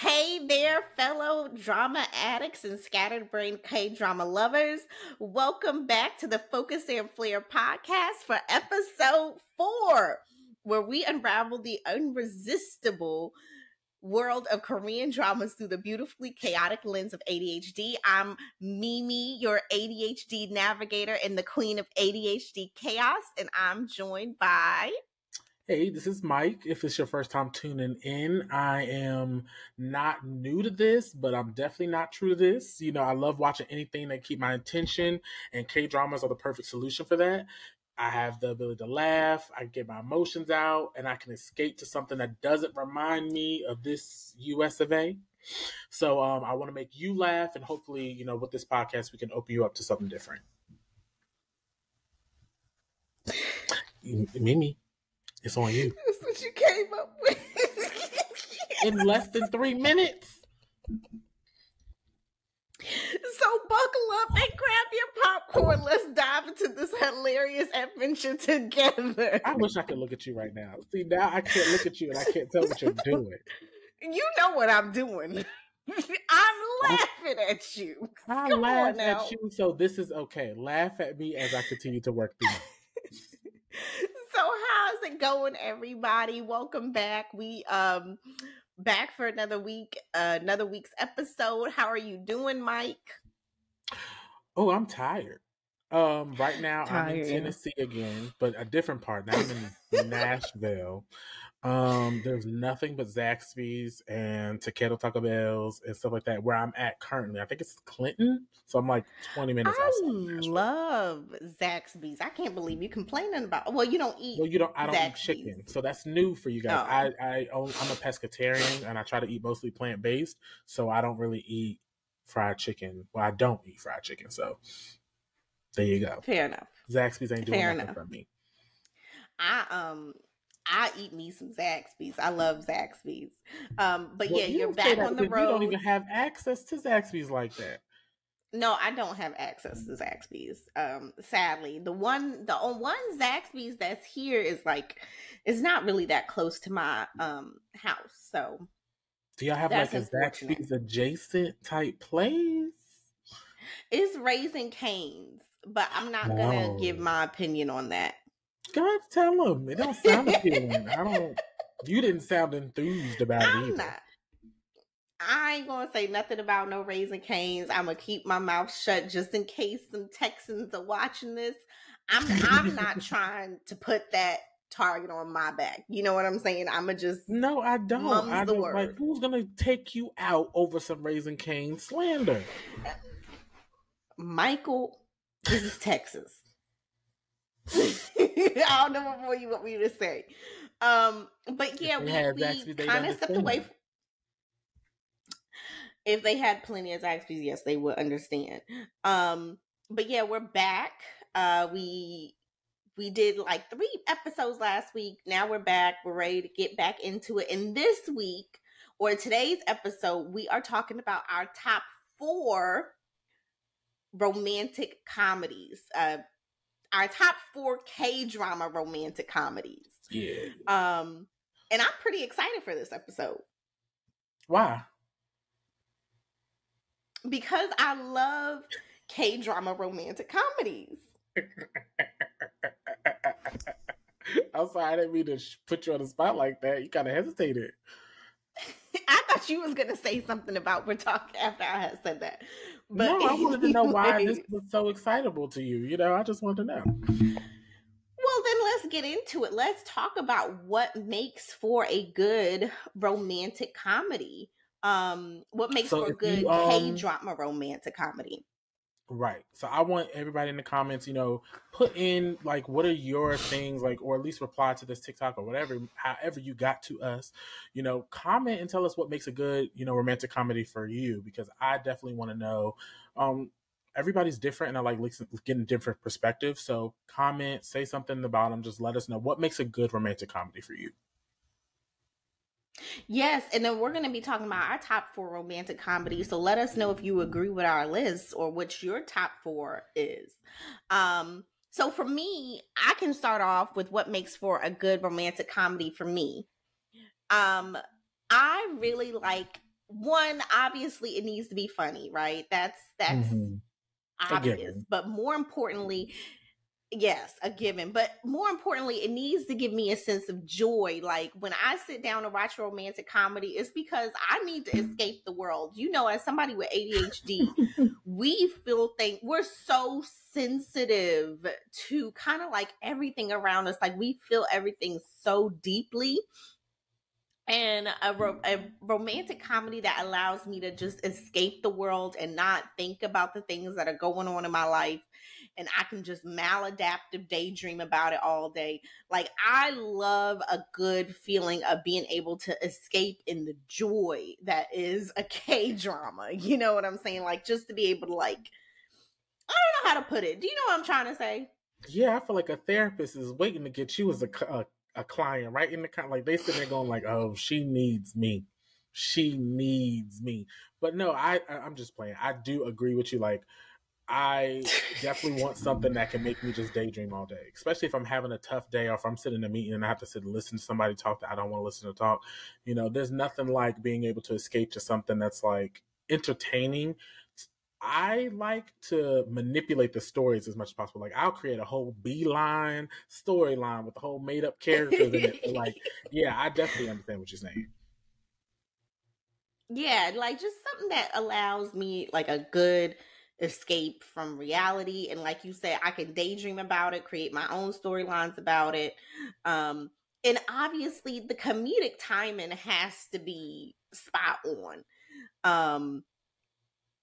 Hey there, fellow drama addicts and scattered brain K drama lovers. Welcome back to the Focus and Flair podcast for episode four, where we unravel the unresistible world of Korean dramas through the beautifully chaotic lens of ADHD. I'm Mimi, your ADHD navigator and the queen of ADHD chaos, and I'm joined by. Hey, this is Mike. If it's your first time tuning in, I am not new to this, but I'm definitely not true to this. You know, I love watching anything that keep my attention, and K dramas are the perfect solution for that. I have the ability to laugh, I get my emotions out, and I can escape to something that doesn't remind me of this US of A. So um, I want to make you laugh, and hopefully, you know, with this podcast, we can open you up to something different. Mimi. It's on you. That's what you came up with. In less than three minutes. So buckle up and grab your popcorn. Let's dive into this hilarious adventure together. I wish I could look at you right now. See, now I can't look at you and I can't tell what you're doing. You know what I'm doing. I'm laughing at you. I Come laugh at you, so this is okay. Laugh at me as I continue to work through. so how's it going everybody? Welcome back. We um back for another week uh, another week's episode. How are you doing mike? Oh i'm tired. Um right now tired. i'm in tennessee again but a different part. Now i'm in nashville um, there's nothing but Zaxby's and Taquero Taco Bells and stuff like that where I'm at currently. I think it's Clinton, so I'm like 20 minutes. I love Zaxby's. I can't believe you complaining about. Well, you don't eat. Well, you don't. I don't Zaxby's. eat chicken, so that's new for you guys. Oh. I I own, I'm a pescatarian and I try to eat mostly plant based, so I don't really eat fried chicken. Well, I don't eat fried chicken, so there you go. Fair enough. Zaxby's ain't doing Fair nothing enough. for me. I um I eat me some Zaxby's. I love Zaxby's. Um, but well, yeah, you are back on the road. You don't even have access to Zaxby's like that. No, I don't have access to Zaxby's. Um, sadly, the one, the one Zaxby's that's here is like, is not really that close to my um house. So, do y'all have like a Zaxby's adjacent type place? It's Raising Cane's, but I'm not gonna give my opinion on that. God, tell them. It don't sound appealing. I don't. You didn't sound enthused about I'm it either. Not. I ain't gonna say nothing about no Raising Cane's. I'm gonna keep my mouth shut just in case some Texans are watching this. I'm I'm not trying to put that target on my back. You know what I'm saying? I'ma just no, I don't. I don't like who's gonna take you out over some Raising Cane slander. Michael, this is Texas. I don't know what more you want me to say. Um, but yeah, we, we kind of stepped away. From, if they had plenty of Zaxby's, yes, they would understand. Um, but yeah, we're back. Uh, we we did like three episodes last week. Now we're back. We're ready to get back into it. And this week or today's episode, we are talking about our top four romantic comedies. Uh, our top four K drama romantic comedies. Yeah. Um, and I'm pretty excited for this episode. Why? Because I love K drama romantic comedies. I'm sorry, I didn't mean to put you on the spot like that. You kind of hesitated. I thought you was gonna say something about we're talking after I had said that. But no, I wanted to know why this was so excitable to you. You know, I just wanted to know. Well, then let's get into it. Let's talk about what makes for a good romantic comedy. Um, what makes so for a good um, K drama romantic comedy? Right. So I want everybody in the comments, you know, put in like what are your things like or at least reply to this TikTok or whatever, however you got to us, you know, comment and tell us what makes a good, you know, romantic comedy for you because I definitely want to know um everybody's different and I like getting different perspectives. So comment, say something about them, just let us know what makes a good romantic comedy for you. Yes, and then we're going to be talking about our top four romantic comedies. So let us know if you agree with our list or what your top four is. Um, so for me, I can start off with what makes for a good romantic comedy for me. Um, I really like one obviously it needs to be funny, right? That's that's mm-hmm. obvious. But more importantly, yes, a given. But more importantly, it needs to give me a sense of joy. Like when I sit down to watch romantic comedy, it's because I need to mm-hmm. escape the world. You know, as somebody with ADHD, we feel things we're so sensitive to kind of like everything around us. Like we feel everything so deeply and a, ro- a, romantic comedy that allows me to just escape the world and not think about the things that are going on in my life and i can just maladaptive daydream about it all day like i love a good feeling of being able to escape in the joy that is a k drama you know what i'm saying like just to be able to like i don't know how to put it do you know what i'm trying to say yeah, I feel like a therapist is waiting to get you as a, a a client right in the kind like they sitting there going like, oh, she needs me, she needs me. But no, I I'm just playing. I do agree with you. Like, I definitely want something that can make me just daydream all day, especially if I'm having a tough day or if I'm sitting in a meeting and I have to sit and listen to somebody talk that I don't want to listen to talk. You know, there's nothing like being able to escape to something that's like entertaining I like to manipulate the stories as much as possible. Like I'll create a whole beeline storyline with the whole made up characters in it. like, yeah, I definitely understand what you're saying. Yeah, like just something that allows me like a good escape from reality. And like you said, I can daydream about it, create my own storylines about it. Um, and obviously the comedic timing has to be spot on. Um,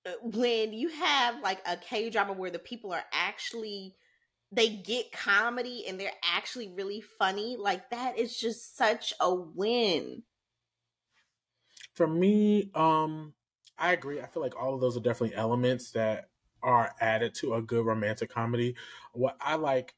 uh, when you have like a K drama where the people are actually they get comedy and they're actually really funny, like that is just such a win. For me, um, I agree. I feel like all of those are definitely elements that are added to a good romantic comedy. What I like,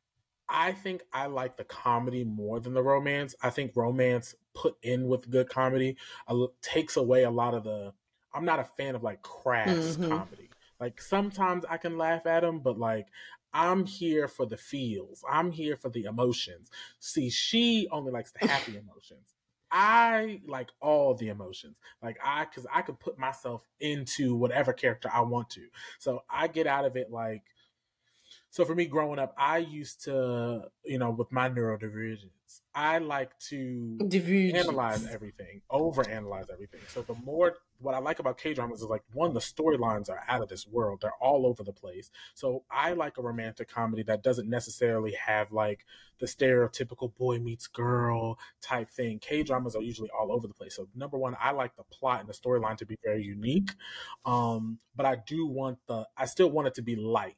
I think I like the comedy more than the romance. I think romance put in with good comedy uh, takes away a lot of the I'm not a fan of like crass mm-hmm. comedy. Like sometimes I can laugh at them, but like I'm here for the feels. I'm here for the emotions. See, she only likes the happy emotions. I like all the emotions. Like I cuz I could put myself into whatever character I want to. So I get out of it like so for me growing up, I used to, you know, with my neurodivergence, I like to analyze everything, over analyze everything. So the more what I like about K dramas is like one, the storylines are out of this world. They're all over the place. So I like a romantic comedy that doesn't necessarily have like the stereotypical boy meets girl type thing. K dramas are usually all over the place. So number one, I like the plot and the storyline to be very unique. Um, but I do want the I still want it to be light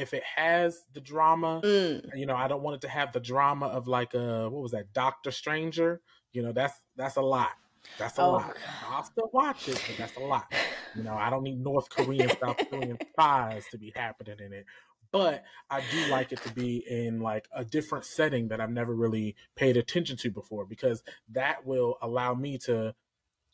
if it has the drama, mm. you know, I don't want it to have the drama of like a what was that, Doctor Stranger. You know, that's that's a lot. That's a oh, lot. I'll still watch it, but that's a lot. You know, I don't need North Korean, South Korean spies to be happening in it. But I do like it to be in like a different setting that I've never really paid attention to before because that will allow me to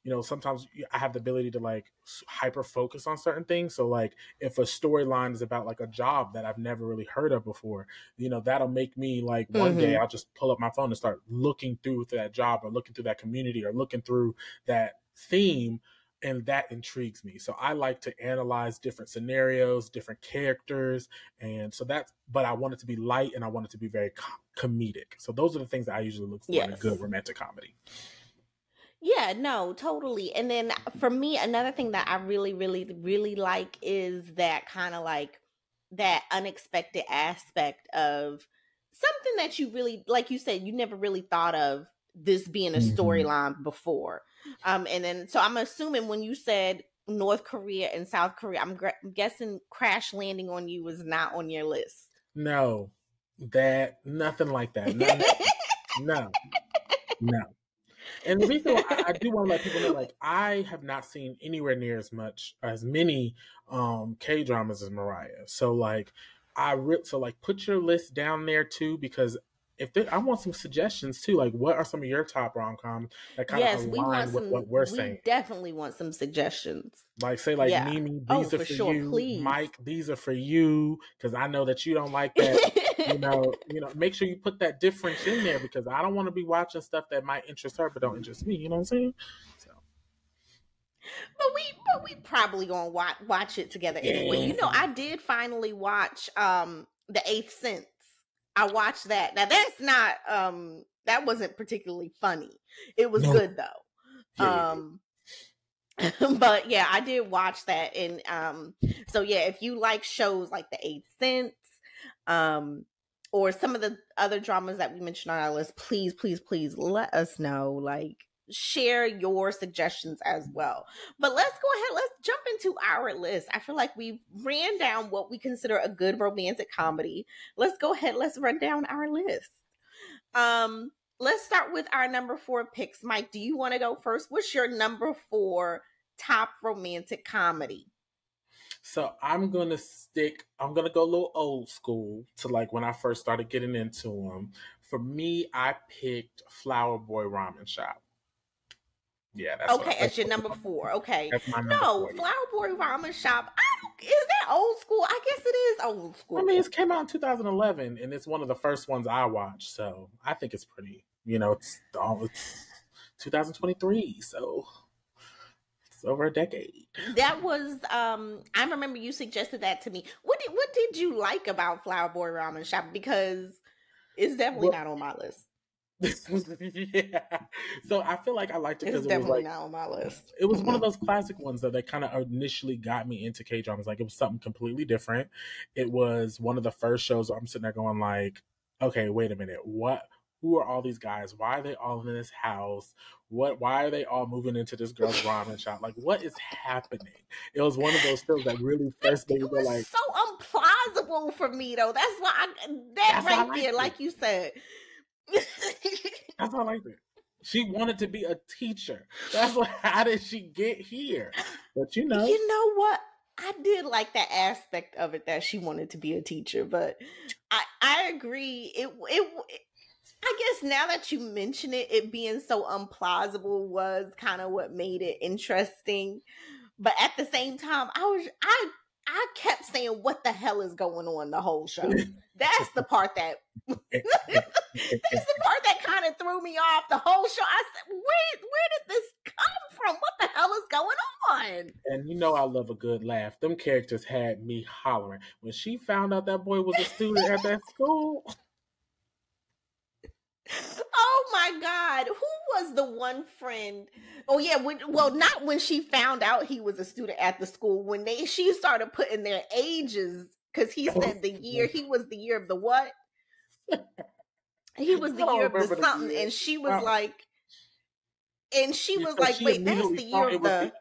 you know, sometimes I have the ability to like hyper focus on certain things. So, like, if a storyline is about like a job that I've never really heard of before, you know, that'll make me like one mm-hmm. day I'll just pull up my phone and start looking through that job or looking through that community or looking through that theme. And that intrigues me. So I like to analyze different scenarios, different characters. And so that's, but I want it to be light and I want it to be very com- comedic. So those are the things that I usually look for yes. in a good romantic comedy. Yeah, no, totally. And then for me, another thing that I really, really, really like is that kind of like that unexpected aspect of something that you really, like you said, you never really thought of this being a mm-hmm. storyline before. Um, and then so I'm assuming when you said North Korea and South Korea, I'm, gra- I'm guessing crash landing on you was not on your list. No, that nothing like that. no, no. And the reason I, I, do want to let people know, like, I have not seen anywhere near as much as many um K dramas as Mariah. So like, I re- so like put your list down there too because if there, I want some suggestions too, like what are some of your top rom coms that kind yes, of align with some, what we're we saying? Definitely want some suggestions. Like say like yeah. Mimi, oh, these oh, are for, for sure, you. Please. Mike, these are for you because I know that you don't like that. you know, you know, make sure you put that difference in there because I don't want to be watching stuff that might interest her but don't interest me. You know what I'm saying? So. But we but we probably gonna watch watch it together anyway. You know, I did finally watch um the Eighth Sense. I watched that. Now that's not um that wasn't particularly funny. It was No. good though. Yeah, Um but yeah, I did watch that and um so yeah, if you like shows like The Eighth Sense, um or some of the other dramas that we mentioned on our list, please, please, please let us know. Like share your suggestions as well. But let's go ahead, let's jump into our list. I feel like we ran down what we consider a good romantic comedy. Let's go ahead, let's run down our list. Um let's start with our number four picks. Mike, do you want to go first? What's your number four top romantic comedy? So I'm gonna stick. I'm gonna go a little old school to like when I first started getting into them. For me, I picked Flower Boy Ramen Shop. Yeah, that's okay, that's your number four. Okay. That's my number No, four. Flower Boy Ramen Shop. I don't, is that old school? I guess it is old school. I mean, it came out in 2011, and it's one of the first ones I watched. So I think it's pretty. You know, it's it's 2023, so it's over a decade. that was um I remember you suggested that to me. What did what did you like about Flower Boy Ramen Shop? Because it's definitely Well- not on my list. yeah. So I feel like I liked it because it was definitely like not on my list. it was one of those classic ones that they kind of initially got me into K dramas. Like it was something completely different. It was one of the first shows where I'm sitting there going like, okay, wait a minute, what? Who are all these guys? Why are they all in this house? What? Why are they all moving into this girl's ramen shop? Like, what is happening? It was one of those shows that really first made me like, so implausible for me though. That's why I, that That's why right there, it. like you said. that's how I liked it. She wanted to be a teacher. That's what. How did she get here? But you know, You know what? I did like that aspect of it that she wanted to be a teacher, but I I agree. It it I guess now that you mention it, it being so unplausible was kind of what made it interesting. But at the same time, I was I I kept saying, "What the hell is going on?" The whole show. That's the part that that's the part that kind of threw me off. The whole show. I said, "Where where did this come from? What the hell is going on?" And you know I love a good laugh. Them characters had me hollering. When she found out that boy was a student at that school, Oh my God. Who was the one friend? Oh yeah, when, well, not when she found out he was a student at the school. When they she started putting their ages because he oh said the year he was the year of the what? He was the year of the something, and she was like, and she was because like, she wait, that's the year of the.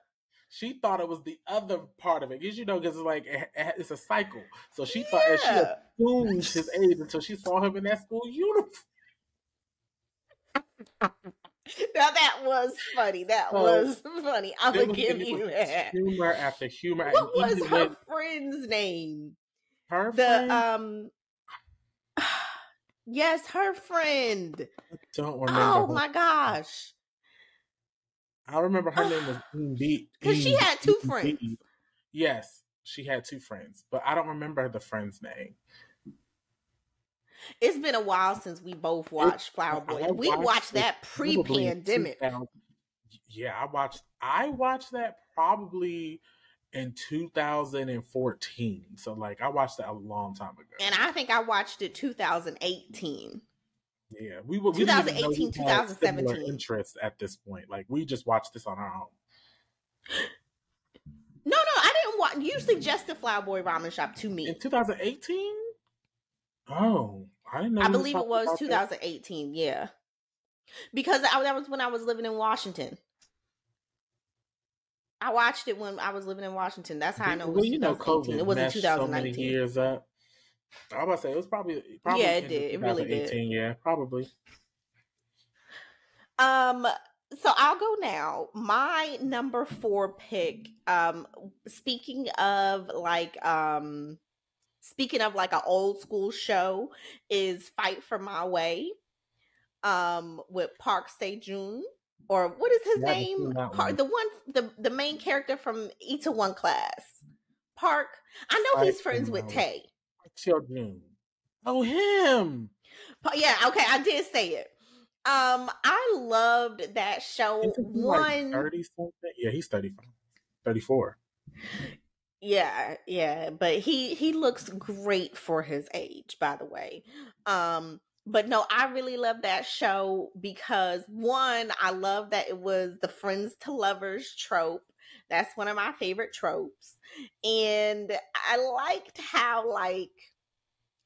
She thought it was the other part of it. Because you know, because it's like it- it- it's a cycle. So she thought and she Yeah. assumed his age until she saw him in that school uniform. Now that was funny. That So, was funny. I'm was- give you that. Humor after humor. What was her when friend's name? her the friend, um yes her friend I don't remember. oh her- my gosh I remember her name was Indeed. 'Cause she had two friends. Yes, she had two friends, but I don't remember the friend's name. It's been a while since we both watched flower boy we watched it that pre-pandemic Yeah, I watched. I watched that probably in 2014. So like, I watched that a long time ago. and i think i watched it 2018 yeah, we were. we didn't even know 2018, we 2017. Interests at this point. Like, we just watched this on our own. no no i didn't watch you suggested flower boy ramen shop to me In 2018. Oh, I didn't know. i believe it was about that. 2018 yeah because I, that was when i was living in washington I watched it when I was living in Washington. That's how I know it was well, you know, 2018. COVID It wasn't messed so many 2019. years up. I was about to say it was probably probably Yeah, it did. It really did. 2018, Yeah, probably. Um, so I'll go now. My number four pick. Um, speaking of like, um, speaking of like an old school show, is Fight for My Way. Um, with Park Seo Joon, or what is his Yeah, name? Park, one. the one, the the main character from E to One Class. Park. I know Fight he's friends with. Tay. Children. Oh, him. Yeah, okay, I did say it. Um, I loved that show. Isn't like One, 30 something? Yeah, he's 35. 34. Yeah, yeah, but he he looks great for his age, by the way. Um but no, I really love that show because one, I love that it was the friends to lovers trope. That's one of my favorite tropes. And I liked how like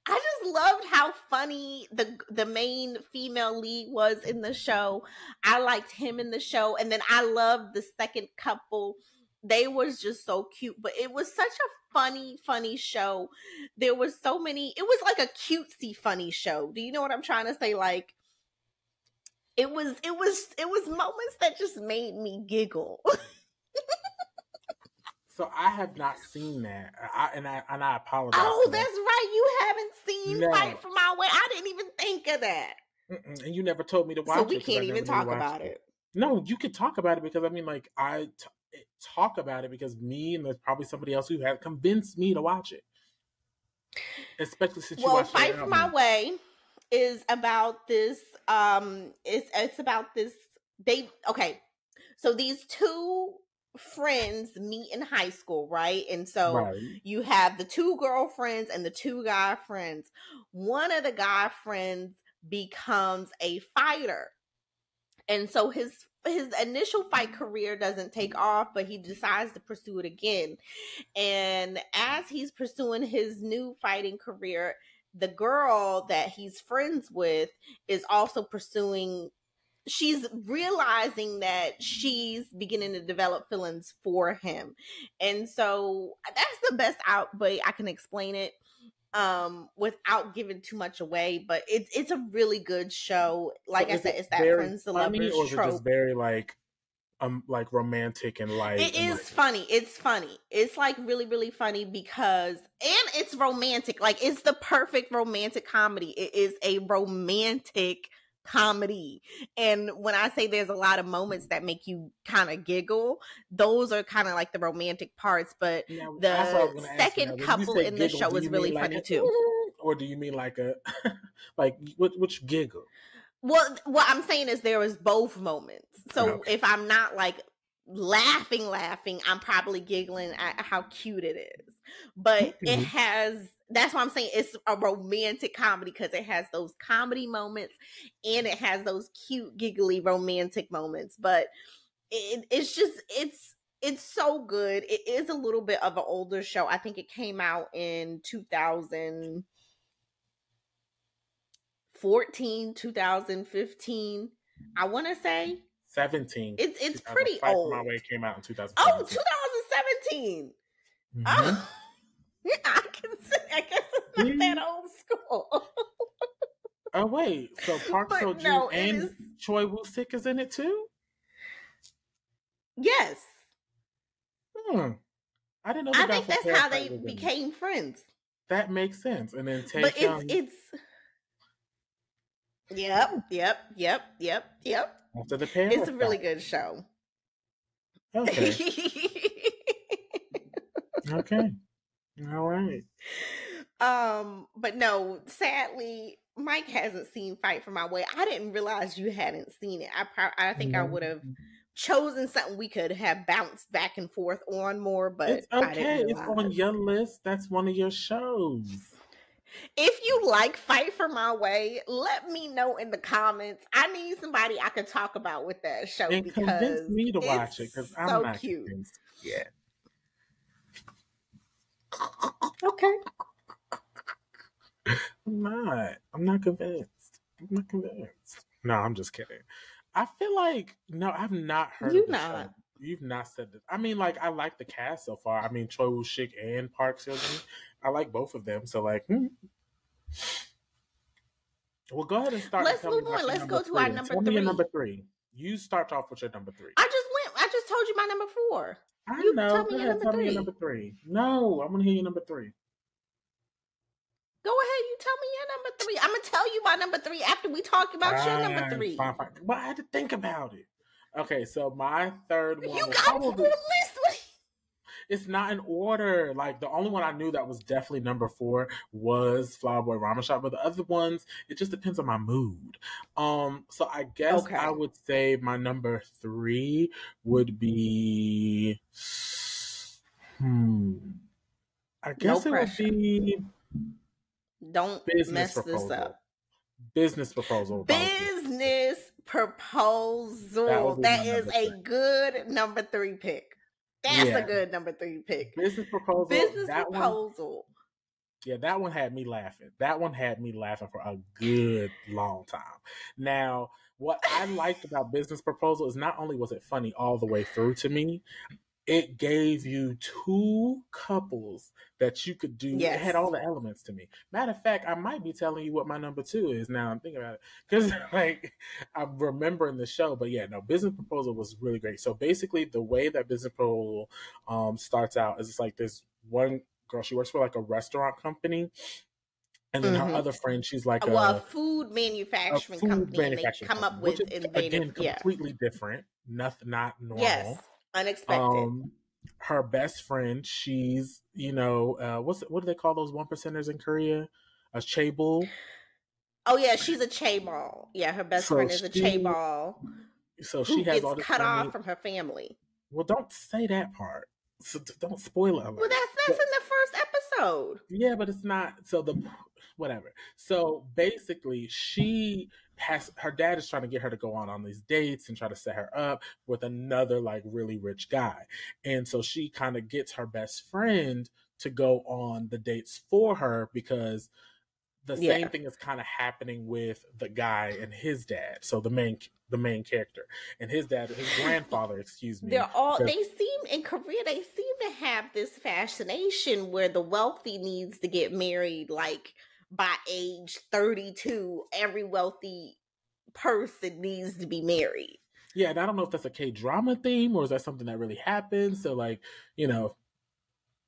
I just loved how funny the the main female lead was in the show. I liked him in the show and then I loved the second couple. They was just so cute, but it was such a funny funny show. There was so many it was like a cutesy funny show. Do you know what I'm trying to say like it was it was it was moments that just made me giggle. So I have not seen that, I, and I and I apologize. Oh, that. that's right. You haven't seen No. Fight for My Way. I didn't even think of that. Mm-mm, and you never told me to watch So it. we 'cause can't even talk about it. No, you could talk about it because I mean, like I t- talk about it because me and there's probably somebody else who had convinced me to watch it. Especially since you Well, Fight for My. Way is about this um it's it's about this they okay. So these two friends meet in high school, right? And so Right. you have the two girlfriends and the two guy friends. One of the guy friends becomes a fighter. And so his his initial fight career doesn't take off, but he decides to pursue it again. And as he's pursuing his new fighting career, the girl that he's friends with is also pursuing she's realizing that she's beginning to develop feelings for him and so that's the best out way i can explain it um without giving too much away but it's it's a really good show like So i said it it's that friends lovers or is it trope just very like um like romantic and light? it is like- funny. It's funny. It's like really, really funny because, and it's romantic. Like it's the perfect romantic comedy. It is a romantic comedy. And when I say there's a lot of moments that make you kind of giggle, those are kind of like the romantic parts. But Now, that's what I was the gonna ask you. second you couple in the show is really like funny a, too. Or do you mean like a like what which giggle? Well, what I'm saying is there is both moments. Ah, so Okay. if I'm not like laughing, laughing, I'm probably giggling at how cute it is. But it has. That's why I'm saying it's a romantic comedy because it has those comedy moments and it has those cute, giggly, romantic moments. But it, it's just it's it's so good. It is a little bit of an older show. I think it came out in 2014, 2015. I want to say Seventeen. it's it's pretty old. My Way came out in two thousand. Oh, 2017. Mhm. Oh, I say. I guess it's not that old school. Oh wait, so Park Seo Joon no, and is- Choi Woo Sik is in it too. yes, Hmm. I didn't know. I think that's how they was in it. became friends. That makes sense. And then Tae But it's Kyung it's. Yep, yep, yep, yep, yep. after the pair. It's a really good show. Okay. okay. All right. um, but no, sadly, Mike hasn't seen Fight for My Way. I didn't realize you hadn't seen it. I pro- I think I would have chosen something we could have bounced back and forth on more, but It's I okay. didn't It's on your list. That's one of your shows. If you like Fight for My Way, let me know in the comments. I need somebody I can talk about with that show And because convince me to watch it because I'm so not cute. convinced yet. Okay. I'm not. I'm not convinced. I'm not convinced. No, I'm just kidding. I feel like no, I've not heard. You the show. not. You've not said this. I mean, like I like the cast so far. I mean, Choi Woo Shik and Park Seo Joon. I like both of them. So like, hmm. well, go ahead and start. Let's move on. Let's go to our number Tell three. number three. You start off with your number three. I just went. I just told you my number four. I you know. tell Go me your ahead, number tell me your three. number three. No, I'm gonna hear your number three. Go ahead. You tell me your number three. I'm gonna tell you my number three after we talk about your number three. Fine, fine. But I had to think about it. Okay, so my third one You got a list. With- it's not in order. Like the only one I knew that was definitely number four was Flower Boy Ramen Shop, but the other ones, it just depends on my mood. Um, so I guess Okay. I would say my number three would be Hmm. I guess No it pressure. would be Don't business mess proposal. this up. Business proposal. would probably be- Business proposal. That my is a good number three pick. That's Yeah. a good number three pick. Business proposal. Business that one, proposal. yeah, that one had me laughing. That one had me laughing for a good long time. Now, what I liked about business proposal is not only was it funny all the way through to me, it gave you two couples that you could do. It had all the elements to me. Matter of fact, I might be telling you what my number two is now. I'm thinking about it because, like, I'm remembering the show. But yeah, no, business proposal was really great. So basically, the way that business proposal um, starts out is it's like this one girl. She works for like a restaurant company. And then Mhm. her other friend, she's like a, well, a food a manufacturing food company. and manufacturing they come up with which is, innovative. again yeah. completely different. Nothing, not normal. Yes. Unexpected. Um, her best friend, she's you know, uh, what's what do they call those one percenters in Korea? A chaebol. oh yeah, she's a chaebol. Yeah, her best So friend is a she- chaebol So she has all this cut money. off from her family. Well, don't say that part. So don't spoil it. Well, that's that's in the first episode. Yeah, but it's not. So the whatever. So basically, she has her dad is trying to get her to go on on these dates and try to set her up with another like really rich guy, and so she kind of gets her best friend to go on the dates for her because the Yeah. same thing is kind of happening with the guy and his dad. So the main the main character and his dad, his grandfather, excuse me. They're all they seem in Korea they seem to have this fascination where the wealthy needs to get married like by age 32 every wealthy person needs to be married. Yeah, and I don't know if that's a K drama theme or is that something that really happens. So, like, you know,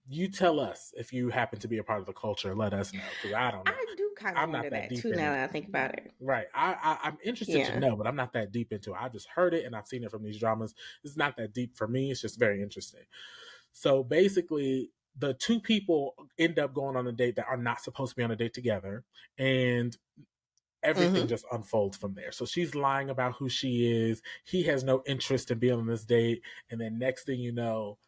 you tell us if you happen to be a part of the culture. Let us know because I don't know. I do kind of I'm not that that deep too now it. that I think about it. Right. I, I I'm interested Yeah. to know, but I'm not that deep into it. I just heard it and I've seen it from these dramas. It's not that deep for me. It's just very interesting. So basically, the two people end up going on a date that are not supposed to be on a date together, and everything Mhm. just unfolds from there. So she's lying about who she is. He has no interest in being on this date, and then next thing you know,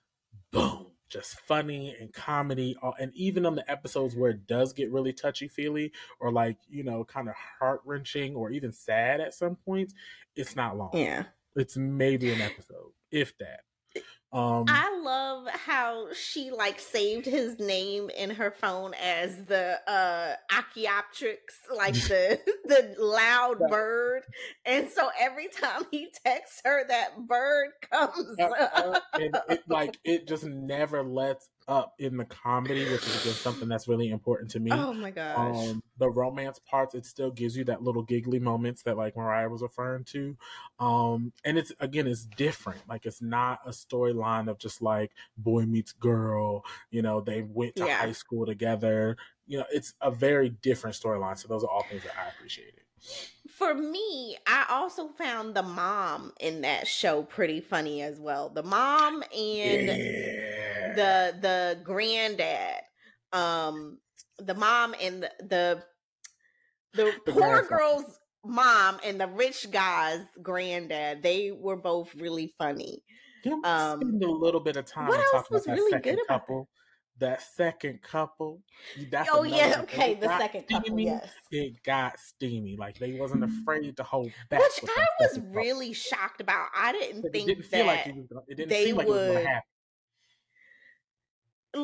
boom. Just funny and comedy, and even on the episodes where it does get really touchy feely or like you know kind of heart wrenching or even sad at some points, it's not long. Yeah. It's maybe an episode, if that. Um, I love how she like saved his name in her phone as the uh Archaeopteryx, like the the loud bird. And so every time he texts her, that bird comes uh, up. uh, and it like it just never lets up in the comedy, which is again something that's really important to me. Oh my gosh. um the romance parts it still gives you that little giggly moments that like mariah was referring to um and it's again it's different like it's not a storyline of just like boy meets girl you know they went to Yeah. high school together you know it's a very different storyline so those are all things that i appreciated For me, I also found the mom in that show pretty funny as well. The mom and yeah. the the granddad um the mom and the the, the, The poor girl's mom and the rich guy's granddad they were both really funny Can we um, spend a little bit of time what else was really good about couple that second couple that's oh yeah okay the second couple yes it got steamy. Like they wasn't mm-hmm. afraid to hold back. which i was second couple. really shocked about i didn't think it didn't that feel like it was. Gonna, it didn't they seem like it was would- going to happen.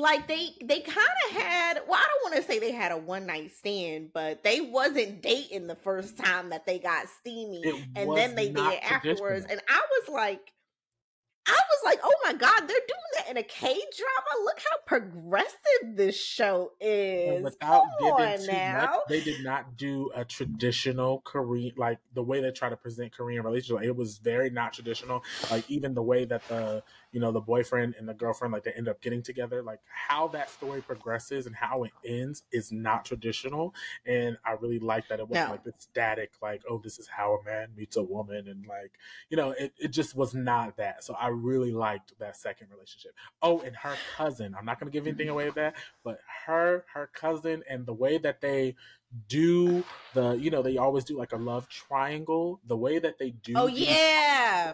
like they they kind of had well i don't want to say they had a one night stand but they wasn't dating the first time that they got steamy It and then they did afterwards and i was like i was like oh my god they're doing that in a k-drama look how progressive this show And is without Come giving on too now much, they did not do a traditional Korean like the way they try to present Korean relationship. It was very not traditional. Like even the way that the you know the boyfriend and the girlfriend like they end up getting together, like how that story progresses and how it ends is not traditional. And I really like that it wasn't No. like this static, like oh this is how a man meets a woman, and like you know it, it just was not that. So I really liked that second relationship. Oh, and her cousin. I'm not going to give anything away with that, but her, her cousin, and the way that they do the, you know, they always do like a love triangle. The way that they do, oh yeah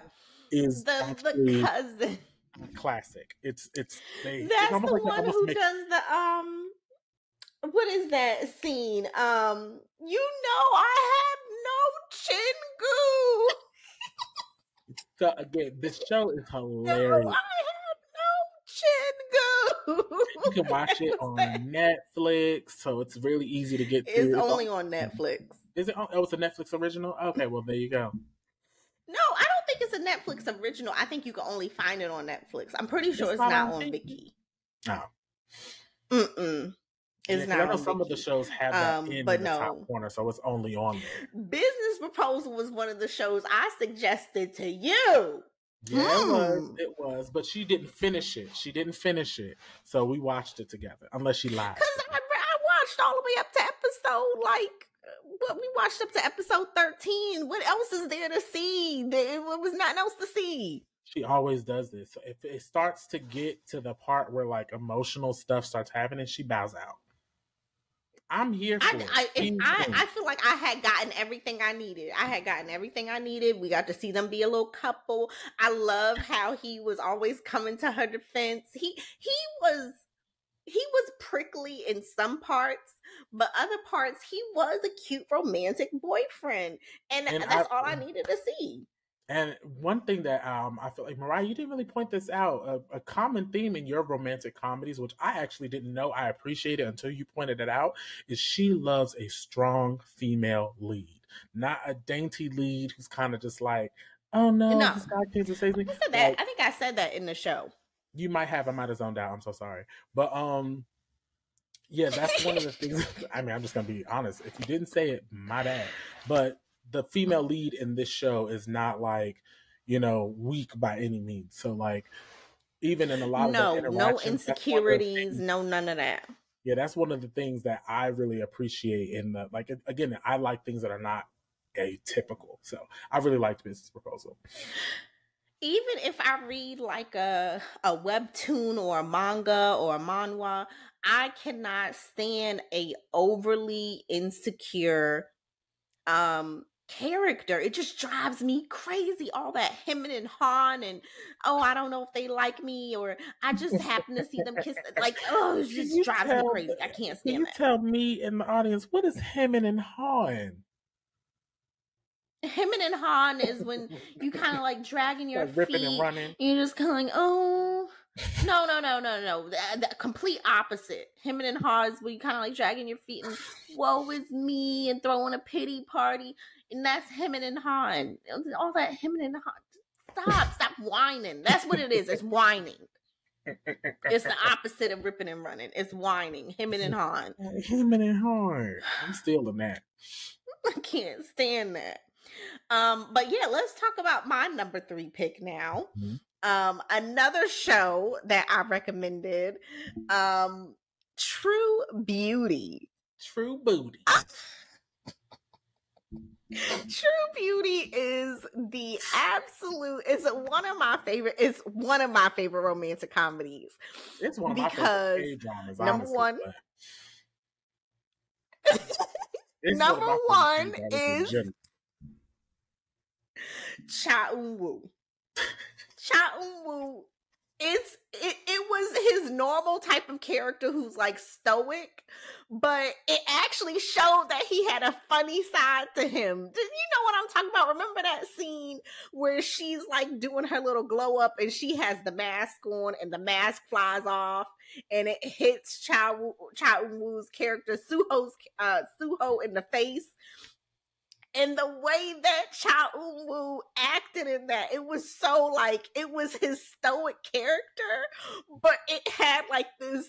is the the cousin classic. It's it's they. That's it's the like one who make... does the um. What is that scene? Um, you know, I have no chingu. so again, this show is hilarious. No, I have no chin goo. you can watch it on Netflix, so it's really easy to get. It's only on mm-hmm. Netflix. Is it? Oh, it's a Netflix original. Okay, well there you go. No, I don't think it's a Netflix original. I think you can only find it on Netflix. I'm pretty sure it's, it's not, on Viki. No. Oh. Mm-mm. It's yeah, not. I know some of the shows have that um, in the no. top corner, so it's only on there. Business Proposal was one of the shows I suggested to you. Yeah, it was. Hmm. It was, but she didn't finish it. She didn't finish it, so we watched it together. Unless she lied. Because I, I watched all the way up to episode like what we watched up to episode 13. What else is there to see? There was nothing else to see. She always does this. So if it starts to get to the part where like emotional stuff starts happening, she bows out. I'm here for I, I, I, I, feel like I had gotten everything I needed. I had gotten everything I needed. We got to see them be a little couple. I love how he was always coming to her defense. He he was he was prickly in some parts, but other parts he was a cute romantic boyfriend, and, and that's all I needed to see. And one thing that um, I feel like Mariah, you didn't really point this out. A, a, common theme in your romantic comedies, which I actually didn't know I appreciated until you pointed it out, is she loves a strong female lead, not a dainty lead who's kind of just like, oh no, no. this guy can't say me. I said that. Like, I think I said that in the show. You might have. I might have zoned out. I'm so sorry, but um, yeah, that's one of the things. I mean, I'm just gonna be honest. If you didn't say it, my bad. But the female lead in this show is not like you know weak by any means. So like even in a lot of no, of no insecurities, no none of that. Yeah, that's one of the things that I really appreciate in the like again, I like things that are not atypical. So I really liked Business Proposal. Even if I read like a a webtoon or a manga or a manhwa, I cannot stand a overly insecure um character. It just drives me crazy. All that hemming and Han and oh, I don't know if they like me or I just happen to see them kiss. Like oh, it just drives tell, me crazy. I can't stand can you that. Tell me in the audience what is hemming and Han. Hemming and Han is when you kind of like dragging your like feet. and running. You're just kind of like, oh, no, no, no, no, no. The, uh, the complete opposite. Him and Han is when you kind of like dragging your feet and woe is me and throwing a pity party and that's him and Han. All that him and Han. Stop, stop whining. That's what it is. It's whining. It's the opposite of ripping and running. It's whining. Him and Han. Him and Han. I'm stealing that. I can't stand that. Um, but yeah, let's talk about my number three pick now. Mm-hmm. Um, another show that I recommended, um, True Beauty. True Booty. True Beauty is the absolute. is one of my favorite. It's one of my favorite romantic comedies. It's one of my because favorite dramas. Number one. number one is Cha Eun Woo. Cha Eun Woo it's it, it was his normal type of character who's like stoic but it actually showed that he had a funny side to him. Did, you know what i'm talking about? Remember that scene where she's like doing her little glow up and she has the mask on and the mask flies off and it hits Chao Cha Woo's character Suho's uh Suho in the face and the way that Cha Eun Woo acted in that, it was so like it was his stoic character, but it had like this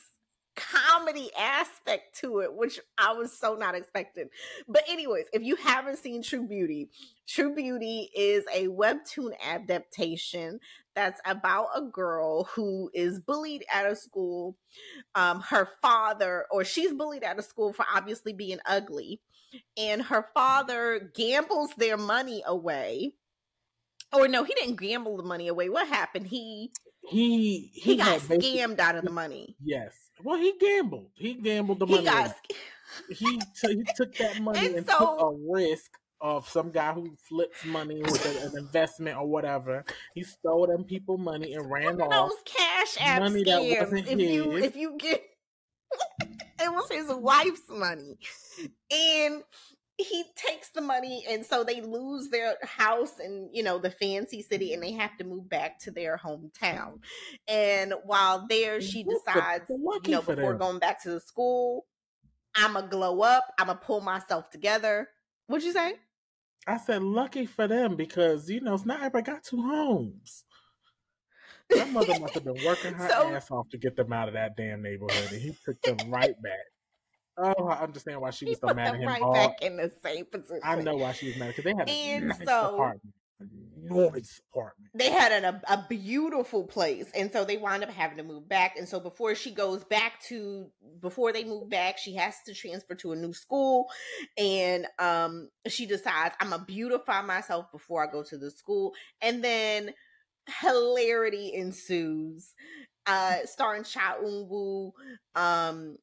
comedy aspect to it, which I was so not expecting. But anyways, if you haven't seen True Beauty, True Beauty is a webtoon adaptation that's about a girl who is bullied at a school. Um, her father, or she's bullied at a school for obviously being ugly and her father gambles their money away. Or no, he didn't gamble the money away. What happened? He he he, he got scammed out of the money. Yes. Well, he gambled. He gambled the money. He got. he, t- he took that money and, and so, took a risk of some guy who flips money with a, an investment or whatever. He stole them people money and ran off. those cash app Money that wasn't If you if you get it was his wife's money. And he takes the money and so they lose their house and you know the fancy city and they have to move back to their hometown and while there she decides you know before them. going back to the school i'ma glow up i'ma pull myself together what'd you say I said lucky for them because you know it's not ever got two homes. That mother must have been working her So- ass off to get them out of that damn neighborhood, and he took them right back. Oh, I understand why she was so mad at him. right all- back in the same position I know why she was mad because they had a nice so- apartment, nice apartment. they had an, a, a beautiful place and so they wind up having to move back and so before she goes back to before they move back she has to transfer to a new school and um she decides i'm gonna beautify myself before i go to the school and then hilarity ensues uh starring cha eun um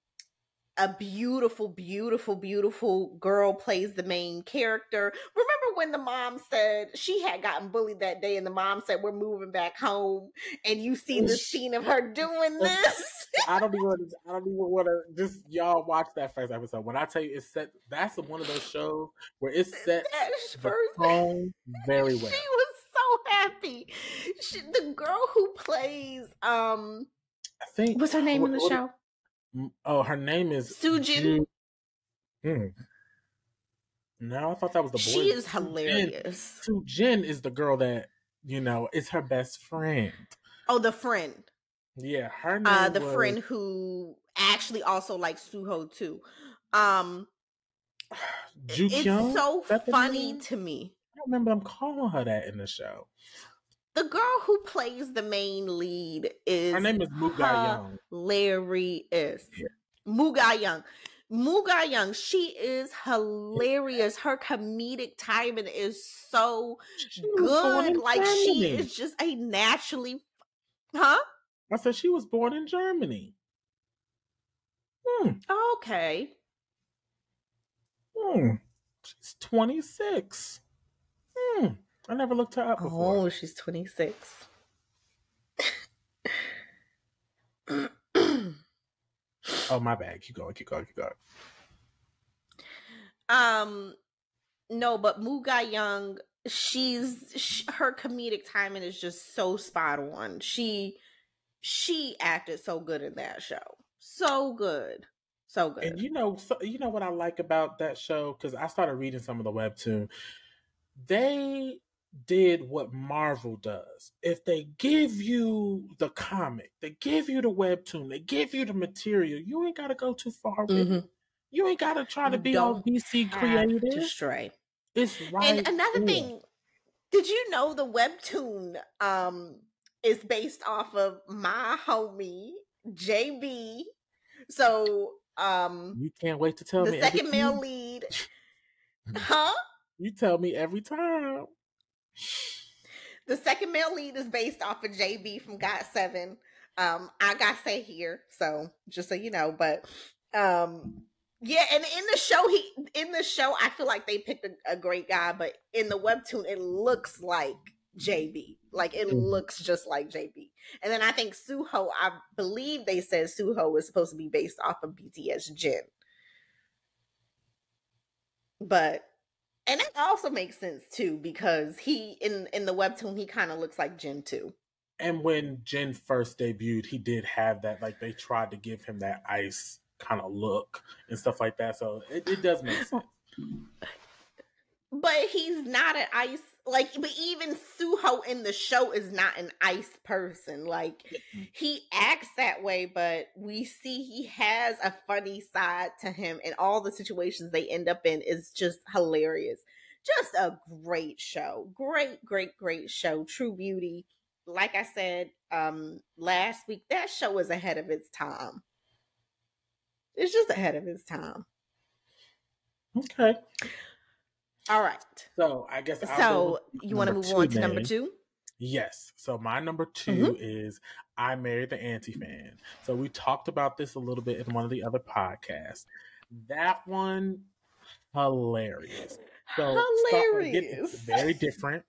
a beautiful, beautiful, beautiful girl plays the main character. Remember when the mom said she had gotten bullied that day, and the mom said, "We're moving back home," and you see the scene of her doing this. I don't even. wanna- I don't even want to. Just y'all watch that first episode. When I tell you, it's set. That's one of those shows where it's set That the tone very well. She was so happy. She, the girl who plays um, I think. what's her name in the what- show? Oh, her name is Sujin. Hmm. No, I thought that was the boy. She is hilarious. Soo Jin is the girl that you know is her best friend. Oh, the friend. Yeah, her name. uh the was- friend who actually also likes Suho too. Um Ju it's so Is that the funny to me. Remember them calling her that in the show. The girl who plays the main lead is Her name is Moon Ga-young. hilarious. Yeah. Moon Ga-young. Moon Ga-young, she is hilarious. Her comedic timing is so good. Like she is just a naturally Huh? I said she was born in Germany. Hmm. Okay. Hmm. She's 26. Hmm. I never looked her up before. Oh, she's 26. Oh, my bad. Keep going, keep going, keep going. um no, but Moon Ga-young, she's sh- her comedic timing is just so spot on. She she acted so good in that show. So good. So good. And you know, so, you know what I like about that show because I started reading some of the webtoon. They did what Marvel does. If they give you the comic, they give you the webtoon, they give you the material, you ain't got to go too far with Mhm. it. You ain't got to try to be all DC creative. stray. It's right. and another there. thing, did you know the webtoon um is based off of my homie JB? So um you can't wait to tell the me. every second male lead, huh? You tell me every time. The second male lead is based off of JB from God Seven. Um, I gotta say here, so just so you know, but um, yeah, and in the show, he in the show, I feel like they picked a, a great guy, but in the webtoon, it looks like JB, like it Mhm. looks just like JB. And then I think Suho, I believe they said Suho is supposed to be based off of BTS Jin, but and that also makes sense too because he in in the webtoon he kind of looks like Jin too. And when Jin first debuted, he did have that, like they tried to give him that ice kind of look and stuff like that. So it, it does make sense. But he's not an ice like but even Suho in the show is not an ice person. Like he acts that way, but we see he has a funny side to him and all the situations they end up in is just hilarious. Just a great show. Great, great, great show. True Beauty. Like I said um last week, that show is ahead of its time. It's just ahead of its time. Okay. All right. So I guess I'll So you want to move on to number two? Yes. So my number 2 Mhm. is I Married the Anti Fan. So we talked about this a little bit in one of the other podcasts. That one, hilarious. So hilarious. very different.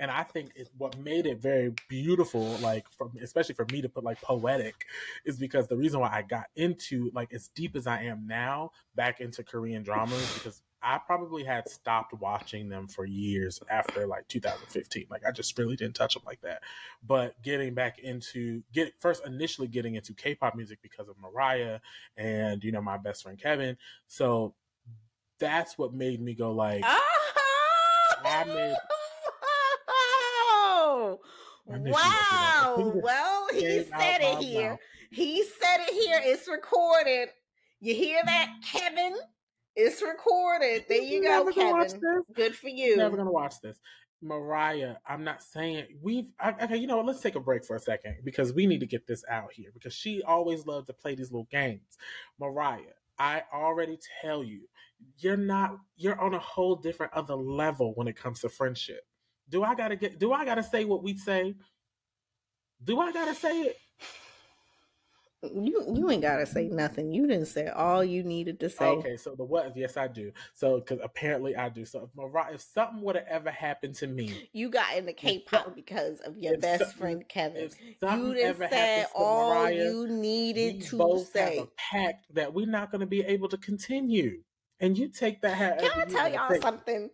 And I think it, what made it very beautiful, like from especially for me to put like poetic, is because the reason why I got into like as deep as I am now back into Korean dramas because I probably had stopped watching them for years after like 2015. Like I just really didn't touch them like that. But getting back into get first initially getting into K-pop music because of Mariah and you know my best friend Kevin. So that's what made me go like oh! I made Wow. Well, he said it here. Mouth. He said it here. It's recorded. You hear that, Kevin? It's recorded. There you go, Kevin. Good for you. Never gonna watch this. Mariah, I'm not saying we've okay, you know what, let's take a break for a second because we need to get this out here because she always loved to play these little games. Mariah, I already tell you, you're not you're on a whole different other level when it comes to friendship. Do I gotta get do I gotta say what we say? Do I gotta say it? You you ain't gotta say nothing. You didn't say all you needed to say. Okay, so the what? Yes, I do. So because apparently I do. So if Mariah, if something would have ever happened to me, you got into K-pop because of your best friend Kevin. You didn't say all Mariah, you needed to both say. Have a pact that we're not going to be able to continue. And you take that. Can I tell y'all something?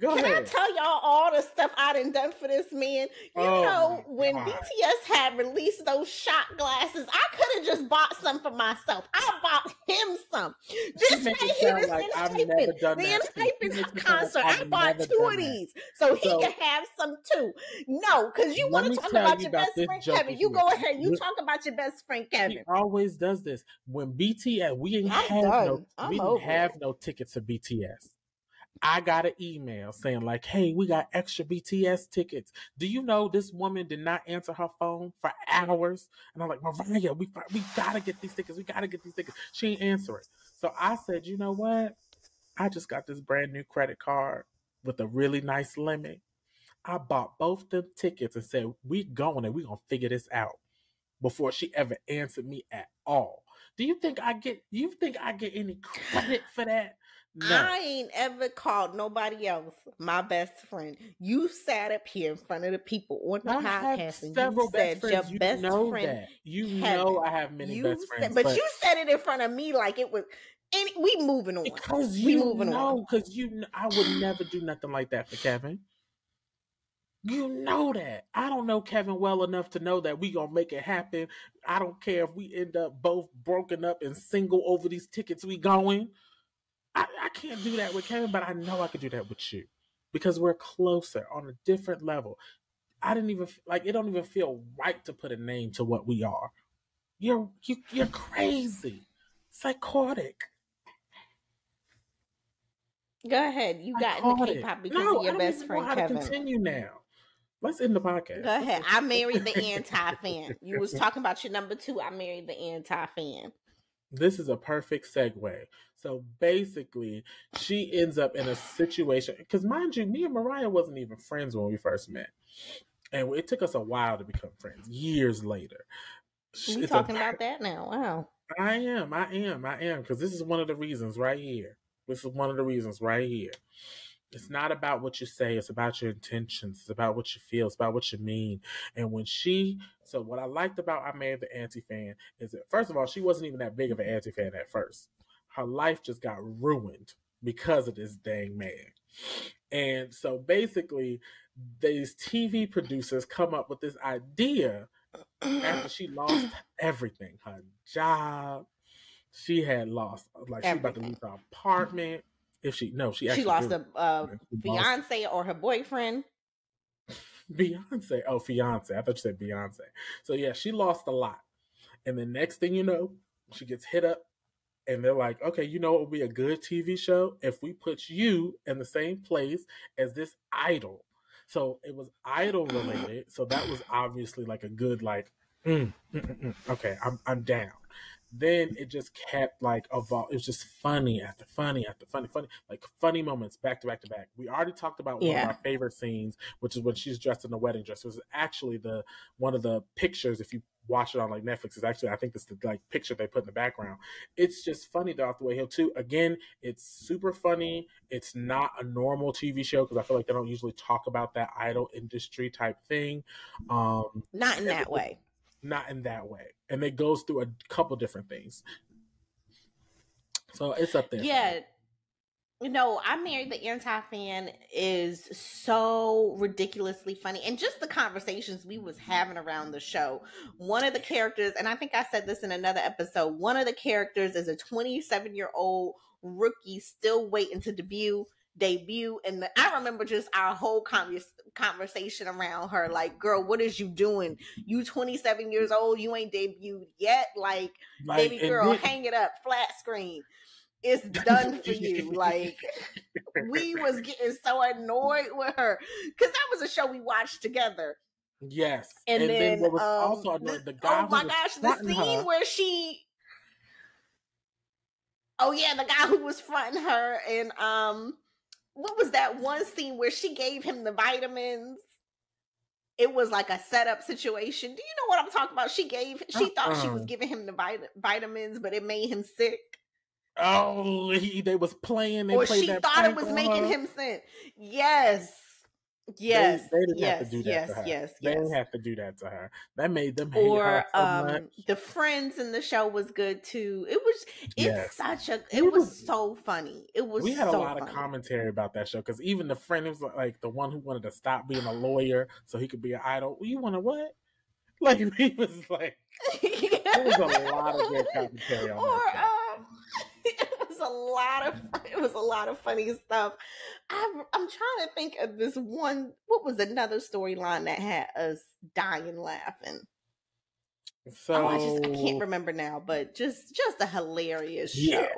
Go Can ahead. I tell y'all all the stuff I done done for this man? You oh know, when God. BTS had released those shot glasses, I could have just bought some for myself. I bought him some. This right here is like Enhypen. The Enhypen concert. I bought two of these so he so, can have some too. No, because you want to talk about you your about best friend Kevin. You go ahead. You talk about your best friend Kevin. He always does this. When BTS, we didn't have no, we didn't have no tickets to BTS. I got an email saying like, "Hey, we got extra BTS tickets. Do you know this woman did not answer her phone for hours?" And I'm like, "Mariah, we we gotta get these tickets. We gotta get these tickets." She ain't answer it. So I said, "You know what? I just got this brand new credit card with a really nice limit. I bought both the tickets and said, "We going and we gonna figure this out." Before she ever answered me at all. Do you think I get? You think I get any credit for that? No. I ain't ever called nobody else my best friend. You sat up here in front of the people on the I podcast and you said your you best friend. That. You Kevin. know I have many you best friends, said, but, but, you said it in front of me like it was. Any, we moving on because you we moving know because you. I would never do nothing like that for Kevin. You know that. I don't know Kevin well enough to know that we gonna make it happen. I don't care if we end up both broken up and single over these tickets we going. I, I can't do that with Kevin, but I know I could do that with you because we're closer on a different level. I didn't even like it. Don't even feel right to put a name to what we are. You're you, you're crazy, psychotic. Go ahead. You got into K-pop because no, of your best friend Kevin. To continue now. Let's end the podcast. Go ahead. I married the anti fan. You was talking about your number two. I married the anti fan this is a perfect segue. So basically, she ends up in a situation because, mind you, me and Mariah wasn't even friends when we first met, and it took us a while to become friends. Years later, we talking a, about that now. Wow. I am. I am. I am because this is one of the reasons right here. This is one of the reasons right here. It's not about what you say, it's about your intentions, it's about what you feel, it's about what you mean. And when she so what I liked about I Married the Anti fan is that first of all, she wasn't even that big of an anti fan at first. Her life just got ruined because of this dang man. And so basically, these TV producers come up with this idea after she lost everything her job. She had lost, like, everything. she about to lose her apartment. If she no, she she lost a uh, fiance or her boyfriend. Beyonce, oh fiance. I thought you said Beyonce. So yeah, she lost a lot. And the next thing you know, she gets hit up and they're like, okay, you know what would be a good TV show if we put you in the same place as this idol. So it was idol related. So that was obviously like a good like, mm, mm, mm, mm. okay, I'm I'm down. Then it just kept like evolve. It was just funny after funny after funny, funny like funny moments back to back to back. We already talked about one Yeah. of our favorite scenes, which is when she's dressed in the wedding dress. It was actually the one of the pictures. If you watch it on like Netflix, is actually I think it's the like picture they put in the background. It's just funny though off the way hill too. Again, it's super funny. It's not a normal TV show because I feel like they don't usually talk about that idol industry type thing. Um, Not in that way. Not in that way. And it goes through a couple different things. So it's up there. Yeah. No, I married the anti fan is so ridiculously funny. And just the conversations we was having around the show. One of the characters, and I think I said this in another episode, one of the characters is a 27 year old rookie still waiting to debut debut and the, i remember just our whole convers- conversation around her like girl what is you doing you 27 years old you ain't debuted yet like Like, baby girl, then- hang it up, flat screen. It's done for you. Like we was getting so annoyed with her because that was a show we watched together. yes. And, then, what was um, also the- the guy oh my gosh, the scene her, where she. Oh yeah, the guy who was fronting her, and um, what was that one scene where she gave him the vitamins? It was like a setup situation. Do you know what I'm talking about? She gave, she thought she was Uh-uh. giving him the vit- vitamins, but it made him sick. Oh, he, they was playing. They or played she thought it was making her. him sick. Yes. Yes. they didn't yes. have to do that yes. to her. Yes. They Yes. didn't have to do that to her. That made them hate Or her so um much. the friends in the show was good too. It was it's Yes. such a We it was was- so funny. It was we had so a lot funny. of commentary about that show because even the friend was like the one who wanted to stop being a lawyer so he could be an idol. You want to what? Like he was like, there was a lot of good commentary on or that. show. Was a lot of it was a lot of funny stuff. I, I'm trying to think of this one. What was another storyline that had us dying laughing? So oh, I just I can't remember now, but just just a hilarious show. Yeah.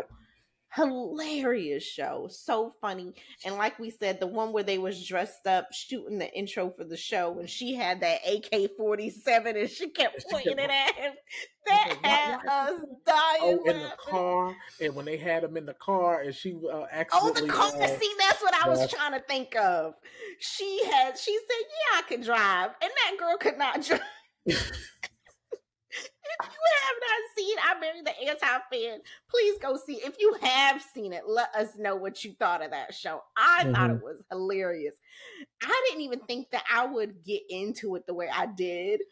Hilarious show, so funny, and like we said, the one where they was dressed up shooting the intro for the show, and she had that AK forty seven, and she kept pointing it at him. That had us dying. Oh, in the car, and when they had him in the car, and she uh, Oh, the car. uh, See, that's what I was yes. trying to think of. She had. She said, "Yeah, I could drive," and that girl could not drive. if you have not seen I Married the Anti-Fan, please go see. If you have seen it, let us know what you thought of that show. I thought Mhm. it was hilarious. I didn't even think that I would get into it the way I did.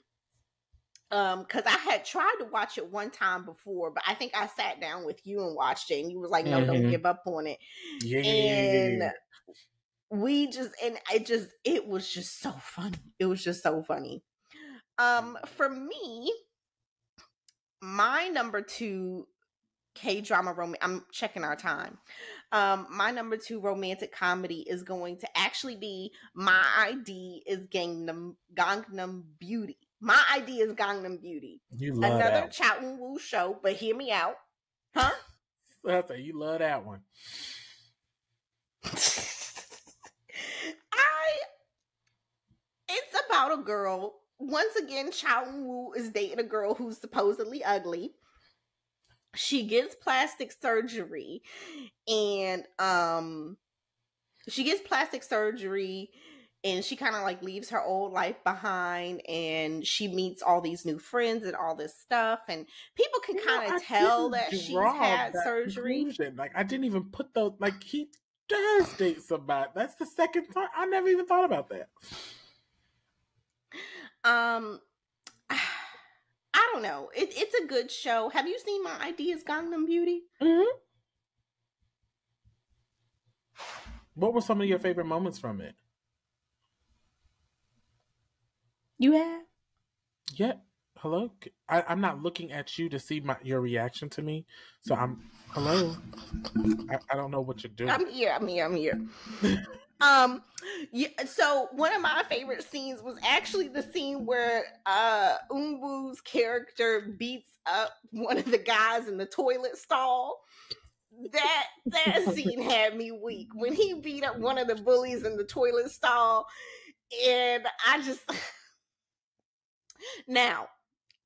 Um, because I had tried to watch it one time before, but I think I sat down with you and watched it, and you was like, "No, don't Mhm. give up on it." yeah, yeah, yeah, yeah, and yeah. we just and it just it was just so funny it was just so funny um for me my number two k drama rom i'm checking our time um my number two romantic comedy is going to actually be my id is gangnam gangnam beauty my id is gangnam beauty You love another that. Chow Woo show but hear me out huh say you love that one. I it's about a girl. Once again, Chow Woo is dating a girl who's supposedly ugly. She gets plastic surgery and um she gets plastic surgery and she kind of like leaves her old life behind and she meets all these new friends and all this stuff and people can kind of tell that she's had that surgery. conclusion. Like I didn't even put those. Like he does date somebody. That's the second time. I never even thought about that. Um, I don't know. It, it's a good show. Have you seen my ID is, Gangnam Beauty? Mm-hmm. What were some of your favorite moments from it? You have. Yeah. Hello. I, I'm not looking at you to see my your reaction to me. So I'm. Hello. I, I don't know what you're doing. I'm here. I'm here. I'm here. um, yeah. So one of my favorite scenes was actually the scene where uh Umbu's character beats up one of the guys in the toilet stall. That that scene had me weak when he beat up one of the bullies in the toilet stall, and I just now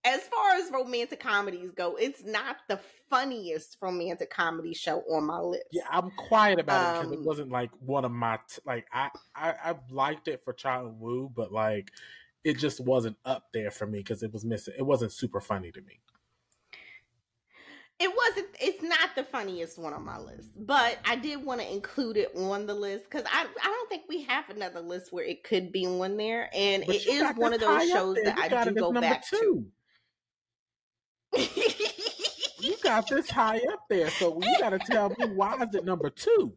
as far as romantic comedies go, it's not the funniest romantic comedy show on my list. Yeah, I'm quiet about it because it Um, wasn't like one of my t- like I, I I liked it for Cha Eun-woo, but like it just wasn't up there for me because it was missing. It wasn't super funny to me. It wasn't. It's not the funniest one on my list, but I did want to include it on the list because I I don't think we have another list where it could be on there, and But it is one of those shows that I do go back two. to. You got this high up there, so you got to tell me why is it number two?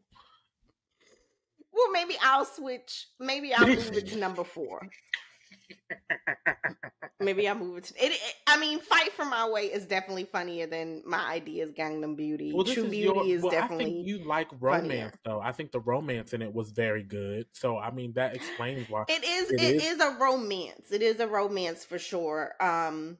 well, maybe I'll switch. Maybe I'll move it to number four. Maybe I'll move it to it, it- I mean, Fight for My Way is definitely funnier than My ID is Gangnam Beauty. Well, True is Beauty your. is well, I definitely think you like romance, though. I think the romance in it was very good. So I mean, that explains why. It is. It it is? is. a romance. It is a romance for sure. Um,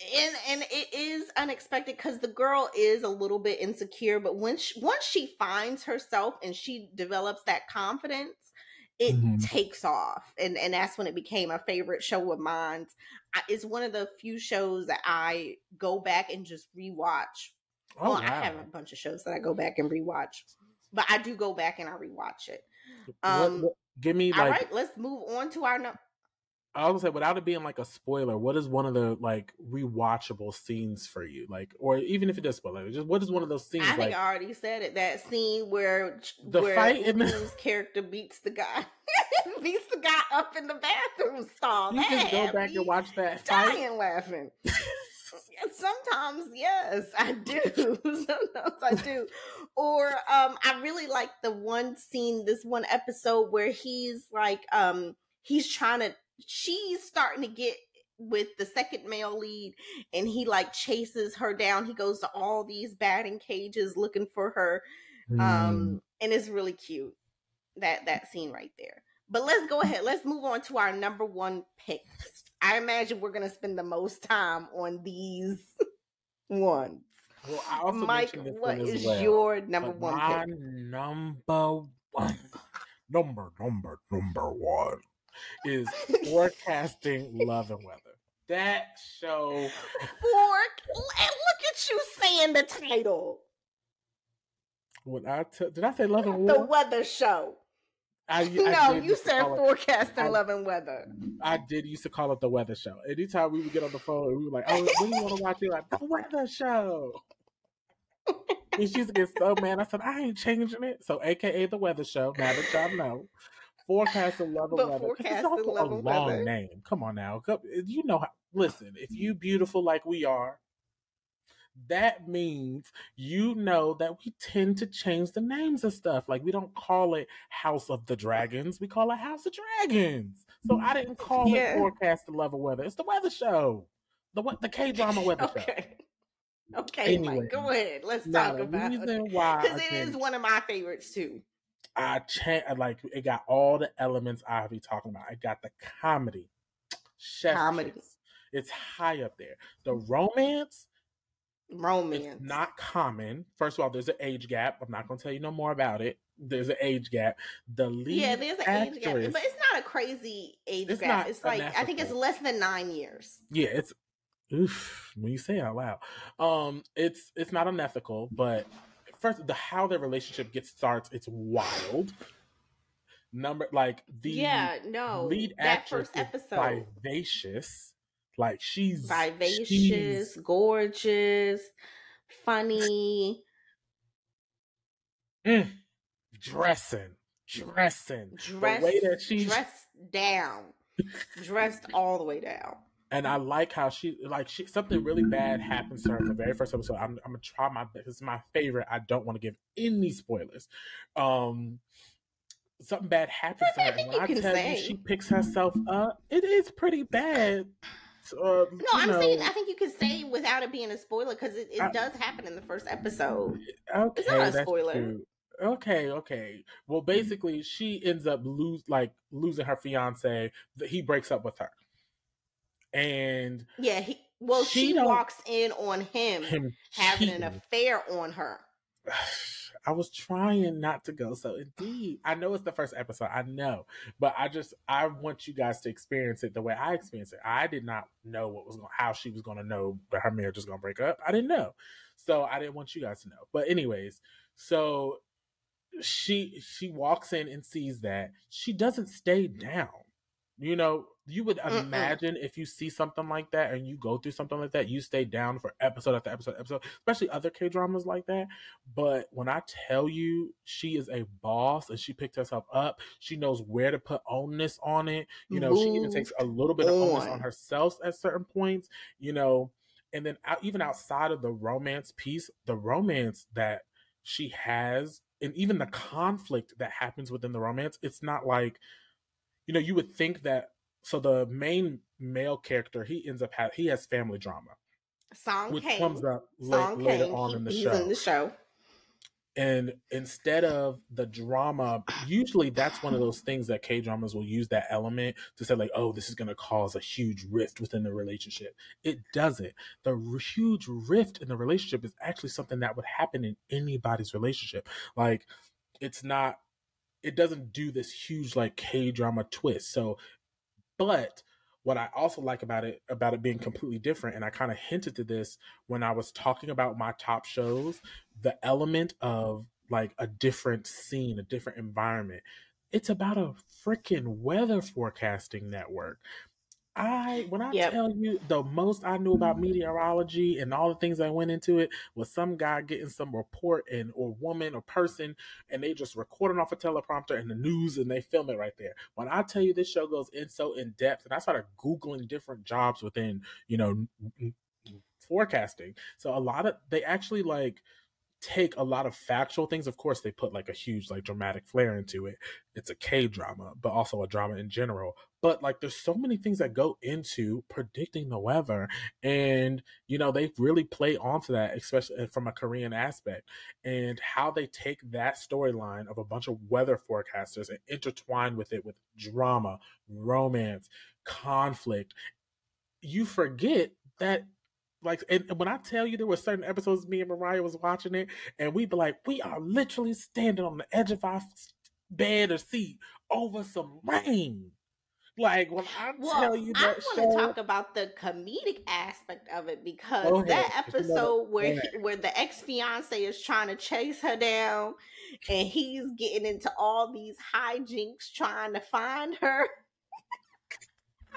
and and it is unexpected because the girl is a little bit insecure, but when she, once she finds herself and she develops that confidence, it Mhm. takes off, and and that's when it became a favorite show of mine. I, it's one of the few shows that I go back and just rewatch. Oh well, I have a bunch of shows that I go back and rewatch, but I do go back and I rewatch it. Um, what- give me All like right, let's move on to our no- I was gonna say, without it being like a spoiler, what is one of the like rewatchable scenes for you? Like, or even if it does spoiler, just what is one of those scenes I think like I already said it. That scene where The where fight in the- character beats the guy, beats the guy up in the bathroom stall. you That just go back and watch that fight? dying laughing. Sometimes, yes, I do. Sometimes I do. Or um, I really like the one scene, this one episode where he's like, um, he's trying to, she's starting to get with the second male lead, and he like chases her down. He goes to all these batting cages looking for her, um, and it's really cute that that scene right there. But let's go ahead. Let's move on to our number one pick. I imagine we're gonna spend the most time on these ones. well, Mike, what one is well, your number but one my pick? number one, number number number one is forecasting love and weather. That show. Fork, and eh, look at you saying the title, When I t- did I say love and Weather? the weather show. I, no, you said it- forecasting love and weather. I did used to call it the weather show. Anytime we would get on the phone and we were like, "Oh, what do you want to watch?" You're like, "The weather show." and she used to get so mad. I said, "I ain't changing it." So, AKA the weather show. Now that y'all know, forecasting and But weather. Forecasting also Love a long Weather. name. Come on now, eh, you know. How, listen, if you beautiful like we are. That means you know that we tend to change the names of stuff. Like we don't call it House of the Dragons, we call it House of Dragons. So I didn't call Yeah. it Forecast the Love of Weather. It's the weather show. The what the K drama weather show. Okay. Okay, Anyway, Mike, go ahead. Let's talk about it. why Because it is one of my favorites too. I cha- like it got all the elements I be talking about. I got the comedy, chef Comedy. kiss. It's high up there. The romance, Romance. Not common. First of all, there's an age gap. I'm not going to tell you no more about it. There's an age gap. The lead yeah, there's an age gap, but it's not a crazy age It's gap. It's like I think it's less than nine years. yeah, it's oof when you say it out loud. Um, it's it's not unethical, but first the how their relationship gets starts, it's wild. Number like the yeah, no, lead actress first is episode, vivacious. Like she's vivacious, she's- gorgeous, funny, mm, dressing, dressing. dressed, the way that she's dressed down, dressed all the way down. And I like how she like she something really bad happens to her in the very first episode. I'm, I'm gonna try my best. This is my favorite. I don't want to give any spoilers. Um, something bad happens to I her. think And when I you can tell say. you she picks herself up, it is pretty bad. Uh, No, I'm you saying I think you could say without it being a spoiler because it, it I- does happen in the first episode. okay, not a spoiler. true. Okay, okay. Well, basically, she ends up lose like losing her fiance. He breaks up with her, and Yeah, he well She she, walks in on him him having an affair on her. I was trying not to go. So indeed, I know it's the first episode. I know, but I just I want you guys to experience it the way I experienced it. I did not know what was going, how she was going to know that her marriage was going to break up. I didn't know, so I didn't want you guys to know. But anyways, so she she walks in and sees that she doesn't stay down. You know, you would Mm-mm. imagine if you see something like that and you go through something like that, you stay down for episode after episode, episode, especially other K dramas like that. But when I tell you she is a boss and she picked herself up, she knows where to put onus on it. You know, she even takes a little bit of onus on. on herself at certain points, you know, and then out, even outside of the romance piece, the romance that she has and even the mm-hmm. conflict that happens within the romance, it's not like, you know, you would think that so the main male character he ends up ha- he has family drama Song which Kang. comes up la- later Kang. on he- in the show in the show. and instead of the drama usually that's one of those things that k dramas will use that element to say like oh this is going to cause a huge rift within the relationship it doesn't the r- huge rift in the relationship is actually something that would happen in anybody's relationship like it's not it doesn't do this huge like k drama twist so but what I also like about it, about it being completely different, and I kind of hinted to this when I was talking about my top shows, the element of like a different scene, a different environment. It's about a freaking weather forecasting network. I when I Yep. tell you the most I knew about mm-hmm. meteorology and all the things that went into it was some guy getting some report and or woman or person and they just recording off a teleprompter and the news and they film it right there. When I tell you this show goes in so in depth and I started googling different jobs within, you know, forecasting. So a lot of they actually like take a lot of factual things. Of course, they put like a huge like dramatic flair into it. It's a K drama, but also a drama in general. But like there's so many things that go into predicting the weather and you know they really play onto that especially uh, from a Korean aspect and how they take that storyline of a bunch of weather forecasters and intertwine with it with drama, romance, conflict. You forget that like and when I tell you there were certain episodes me and Mariah was watching it and we'd be like, we are literally standing on the edge of our bed or seat over some rain. Like when I Well, tell you that I want to talk about the comedic aspect of it because ahead, 'cause you know that- episode where he, where the ex fiance is trying to chase her down, and he's getting into all these hijinks trying to find her.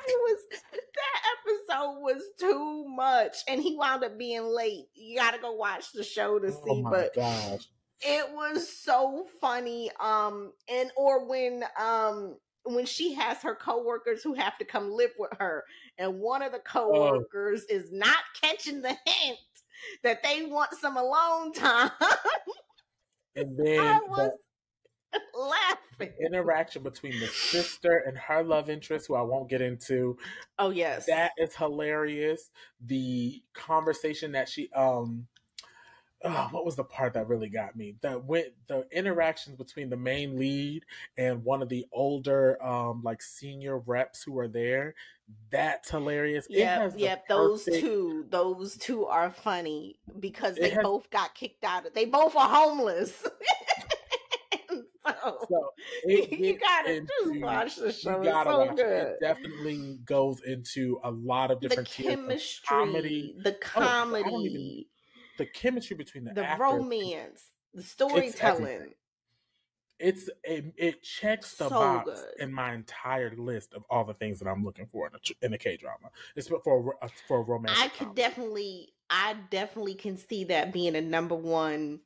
It was that episode was too much, and he wound up being late. You got to go watch the show to oh see, my but gosh. it was so funny um and or when um when she has her coworkers who have to come live with her and one of the Oh. coworkers is not catching the hint that they want some alone time And then i was laughing interaction between the sister and her love interest, who I won't get into, oh yes that is hilarious. The conversation that she um oh, what was the part that really got me? That went the interactions between the main lead and one of the older um like senior reps who are there. That's hilarious. Yep, yep. Those perfect- two, those two are funny because It they has- both got kicked out. Of, they both are homeless. Oh, so, So it you gotta just watch the show. You gotta so watch good. it. It definitely goes into a lot of the different of chemistry, comedy. the Oh, even- comedy, The chemistry between the, the actors, romance, the storytelling. everything. It's it, it checks the So box good. in my entire list of all the things that I'm looking for in a, in a K drama. It's for for a, for a romance. I could definitely, I definitely can see that being a number one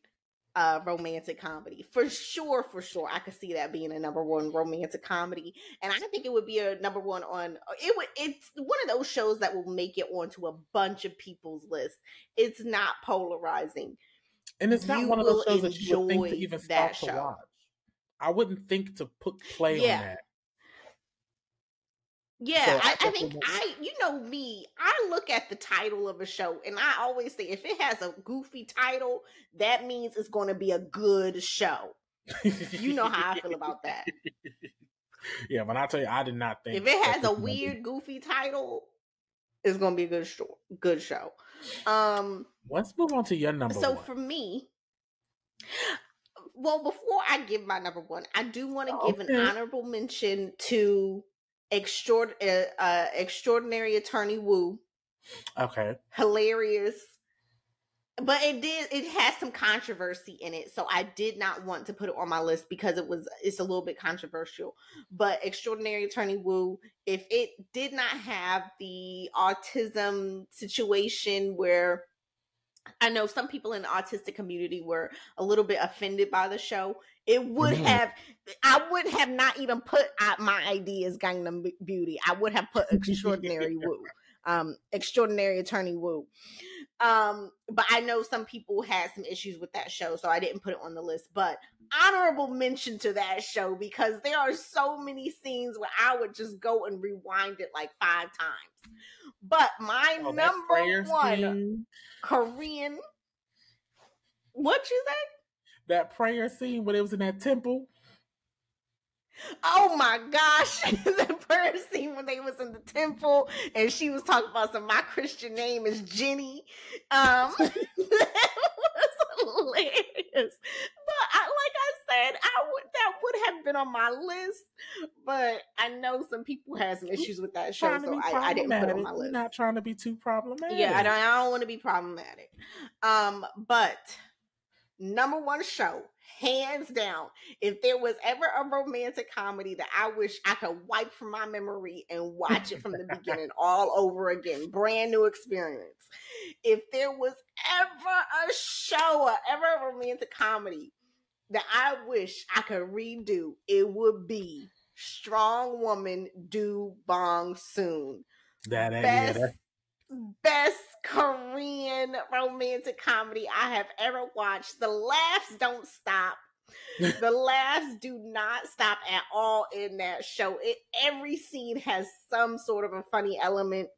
uh romantic comedy for sure. For sure, I could see that being a number one romantic comedy, and I think it would be a number one on it. Would it's one of those shows that will make it onto a bunch of people's list. It's not polarizing. and it's not you one of those shows that you would think to even start to watch. I wouldn't think to put play Yeah. on that. Yeah, So I, I think I, you know me, I look at the title of a show and I always say if it has a goofy title, that means it's going to be a good show. You know how I feel about that. yeah, when I tell you, I did not think If it has a was gonna be- weird, goofy title, it's going to be a good show. Good show. Um, Let's move on to your number so one. for me, well, before I give my number one, I do want to give an honorable mention to extraord- uh, uh, extraordinary attorney Woo. Okay. Hilarious but it did it has some controversy in it so i did not want to put it on my list because it was it's a little bit controversial but extraordinary attorney woo if it did not have the autism situation where i know some people in the autistic community were a little bit offended by the show it would mm-hmm. have i would have not even put out my id is gangnam beauty i would have put extraordinary woo um extraordinary attorney woo um, but I know some people had some issues with that show, so I didn't put it on the list. But honorable mention to that show because there are so many scenes where I would just go and rewind it like five times. But my oh, number one scene. Korean what you say? That prayer scene when it was in that temple. Oh my gosh, the prayer scene when they was in the temple and she was talking about some my Christian name is Jenny. Um that was hilarious. But I, like I said, I would that would have been on my list, but I know some people had some issues with that show, so I, I, didn't put it on my list. Not trying to be too problematic. Yeah, I don't, I don't want to be problematic. Um, but number one show hands down. If there was ever a romantic comedy that I wish I could wipe from my memory and watch it from the beginning all over again, brand new experience. If there was ever a show or ever a romantic comedy that I wish I could redo, it would be Strong Woman Do Bong Soon. That, eh, best, yeah, best Korean romantic comedy I have ever watched. The laughs don't stop. the laughs do not stop at all in that show. It every scene has some sort of a funny element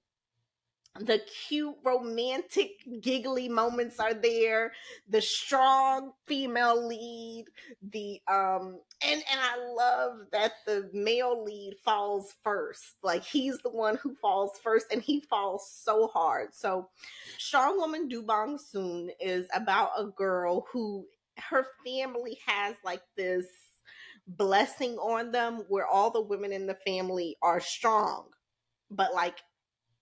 the cute romantic giggly moments are there the strong female lead the um and and i love that the male lead falls first. Like he's the one who falls first and he falls so hard. So strong woman do bong soon is about a girl who her family has like this blessing on them where all the women in the family are strong. But like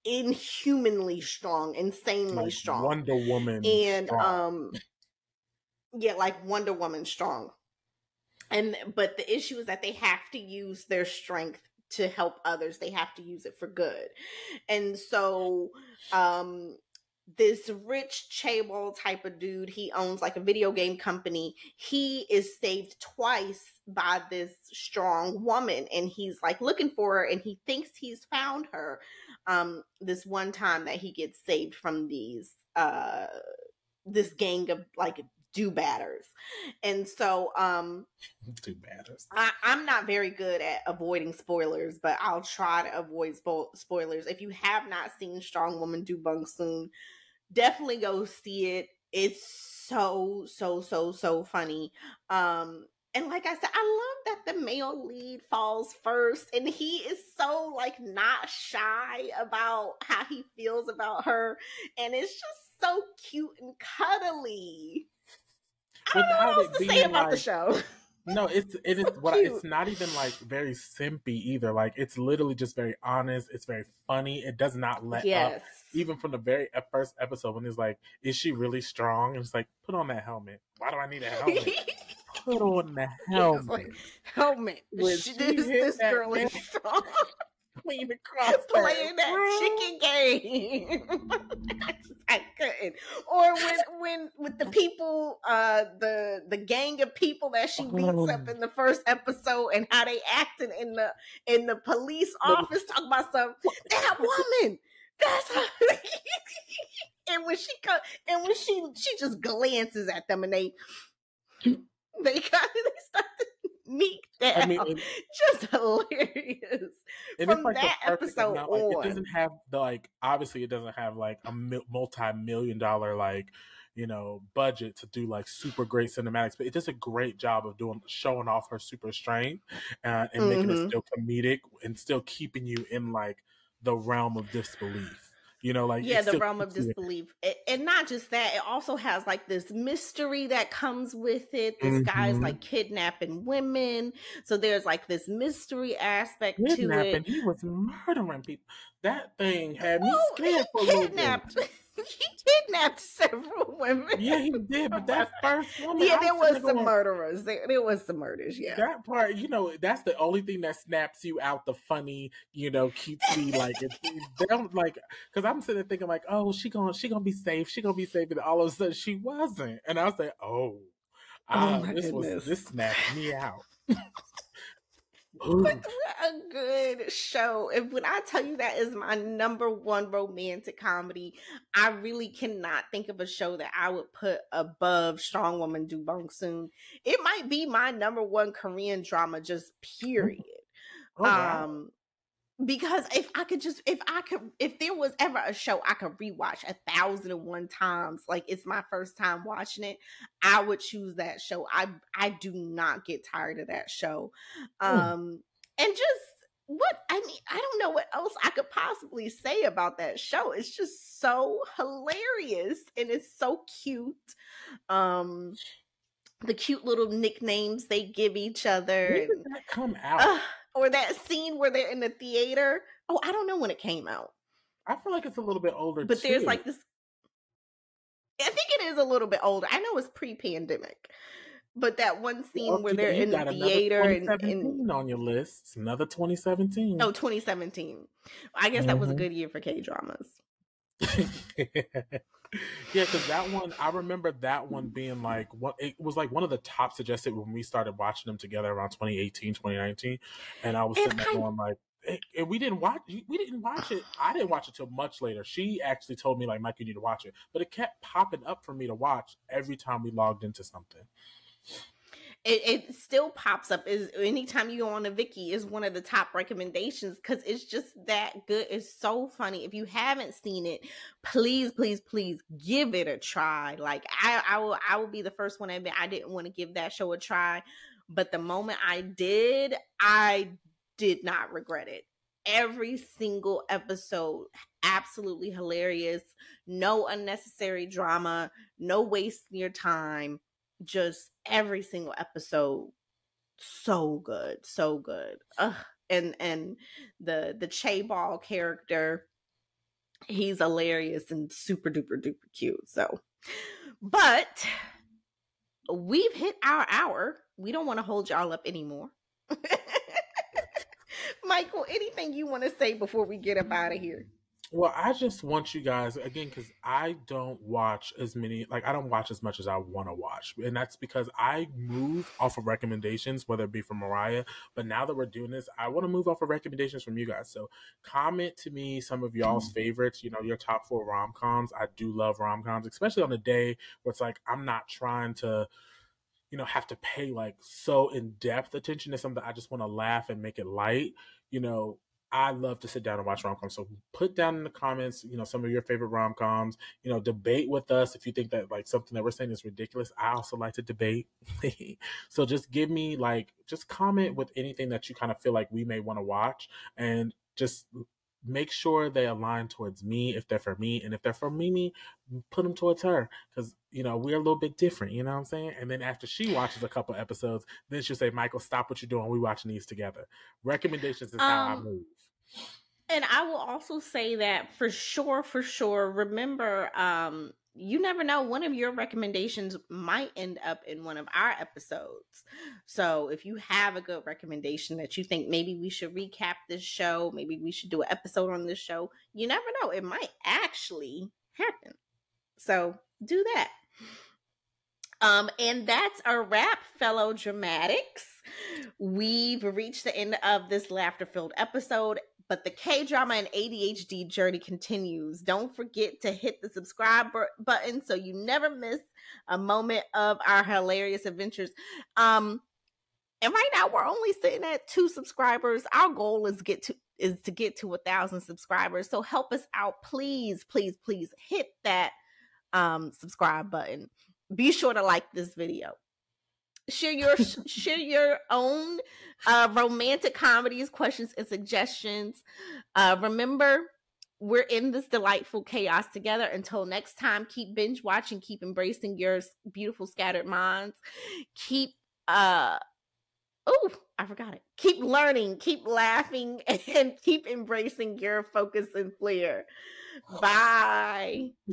inhumanly strong, insanely like strong. Wonder Woman. And strong. um yeah, like Wonder Woman strong. And but the issue is that they have to use their strength to help others. They have to use it for good. And so um this rich chaebol type of dude he owns like a video game company he is saved twice by this strong woman and he's like looking for her and he thinks he's found her um this one time that he gets saved from these uh this gang of like do batters and so um do batters I, i'm not very good at avoiding spoilers but i'll try to avoid spo- spoilers. If you have not seen strong woman do bong soon definitely go see it. It's so so so so funny. Um and like I said, I love that the male lead falls first and he is so like not shy about how he feels about her. And it's just so cute and cuddly. I don't know what else to say about like, the show. No, it's it is so what it's not even like very simpy either. Like it's literally just very honest. It's very funny. It does not let yes. up. Even from the very uh, first episode when it's like, is she really strong? And it's like, put on that helmet. Why do I need a helmet? put on the helmet. Like, helmet. When she, this, this girl is strong. Clean across playing that chicken game. I couldn't. Or when when with the people, uh, the the gang of people that she beats oh. up in the first episode, and how they acting in the in the police office, talk about some that woman. That's her. and when she come, and when she she just glances at them, and they they got they start to meet down. I mean, it, just hilarious. From like that episode amount, on, like, it doesn't have the like. Obviously, it doesn't have like a multi-million dollar like you know budget to do like super great cinematics, but it does a great job of doing showing off her super strength uh, and mm-hmm. making it mm-hmm. still comedic and still keeping you in like the realm of disbelief You know, like yeah, the realm of disbelief, it, and not just that, it also has like this mystery that comes with it. This mm-hmm. guy's like kidnapping women, so there's like this mystery aspect kidnapping. to it. He was murdering people. That thing had me oh, scared for a little bit. he kidnapped several women. Yeah, he did. But that first woman, yeah, there was some going, murderers. There, there was some murders. Yeah, that part, you know, that's the only thing that snaps you out the funny, you know, cutesy like it's, they don't like because I'm sitting there thinking like, oh, she gonna she gonna be safe. She gonna be safe, and all of a sudden she wasn't, and I was like, oh, oh uh, this goodness. was this snapped me out. But a good show. And when I tell you that is my number one romantic comedy, I really cannot think of a show that I would put above Strong Woman Do Bong Soon. It might be my number one Korean drama, just period. Oh, wow. Um, because if I could just if I could if there was ever a show I could rewatch a thousand and one times, like it's my first time watching it, I would choose that show. I I do not get tired of that show. Hmm. Um and just what I mean, I don't know what else I could possibly say about that show. It's just so hilarious and it's so cute. Um the cute little nicknames they give each other. When did that come out? Uh, or that scene where they're in the theater. Oh, I don't know when it came out. I feel like it's a little bit older. But too. there's like this. I think it is a little bit older. I know it's pre-pandemic, but that one scene well, where they're in the theater and, and, on your list, another 2017. Oh, 2017. I guess mm-hmm. that was a mm-hmm. good year for K dramas. yeah, because that one, I remember that one being like what it was like one of the top suggested when we started watching them together around 2018, 2019, and I was sitting there going like, and we didn't watch we didn't watch it. I didn't watch it till much later. She actually told me like mike you need to watch it. But it kept popping up for me to watch every time we logged into something it, it still pops up is anytime you go on a Viki is one of the top recommendations because it's just that good. It's so funny. If you haven't seen it, please, please, please give it a try. Like I, I will, I will be the first one to admit I didn't want to give that show a try, but the moment I did, I did not regret it. Every single episode, absolutely hilarious. No unnecessary drama. No wasting your time just every single episode so good, so good. Ugh. And and the the Che Ball character, he's hilarious and super duper duper cute. So, but we've hit our hour. We don't want to hold y'all up anymore. Michael, anything you want to say before we get up out of here? Well, I just want you guys again because I don't watch as many, like I don't watch as much as I want to watch, and that's because I move off of recommendations, whether it be from Mariah. But now that we're doing this, I want to move off of recommendations from you guys. So comment to me some of y'all's mm. favorites. You know, your top four rom coms. I do love rom coms, especially on a day where it's like I'm not trying to you know have to pay like so in depth attention to something i just want to laugh and make it light you know I love to sit down and watch rom coms. So put down in the comments, you know, some of your favorite rom coms. You know, debate with us if you think that like something that we're saying is ridiculous. I also like to debate. so just give me like just comment with anything that you kind of feel like we may want to watch, and just make sure they align towards me if they're for me and if they're for mimi put them towards her because you know we're a little bit different you know what i'm saying? And then after she watches a couple episodes then she'll say michael stop what you're doing we watching these together. Recommendations is um, how i um, move. and i will also say that for sure for sure remember um you never know one of your recommendations might end up in one of our episodes. So if you have a good recommendation that you think maybe we should recap this show maybe we should do an episode on this show you never know it might actually happen. So do that. Um and that's a wrap fellow dramatics. We've reached the end of this laughter filled episode but the K drama and ADHD journey continues. Don't forget to hit the subscribe button so you never miss a moment of our hilarious adventures. Um, and right now we're only sitting at two subscribers. Our goal is get to is to get to a thousand subscribers. So help us out, please, please, please hit that um subscribe button. Be sure to like this video share your share your own uh, romantic comedies, questions, and suggestions. Uh, remember, we're in this delightful chaos together. Until next time, keep binge watching, keep embracing your beautiful scattered minds. Keep uh oh, I forgot it. Keep learning, keep laughing, and keep embracing your focus and flair. Bye.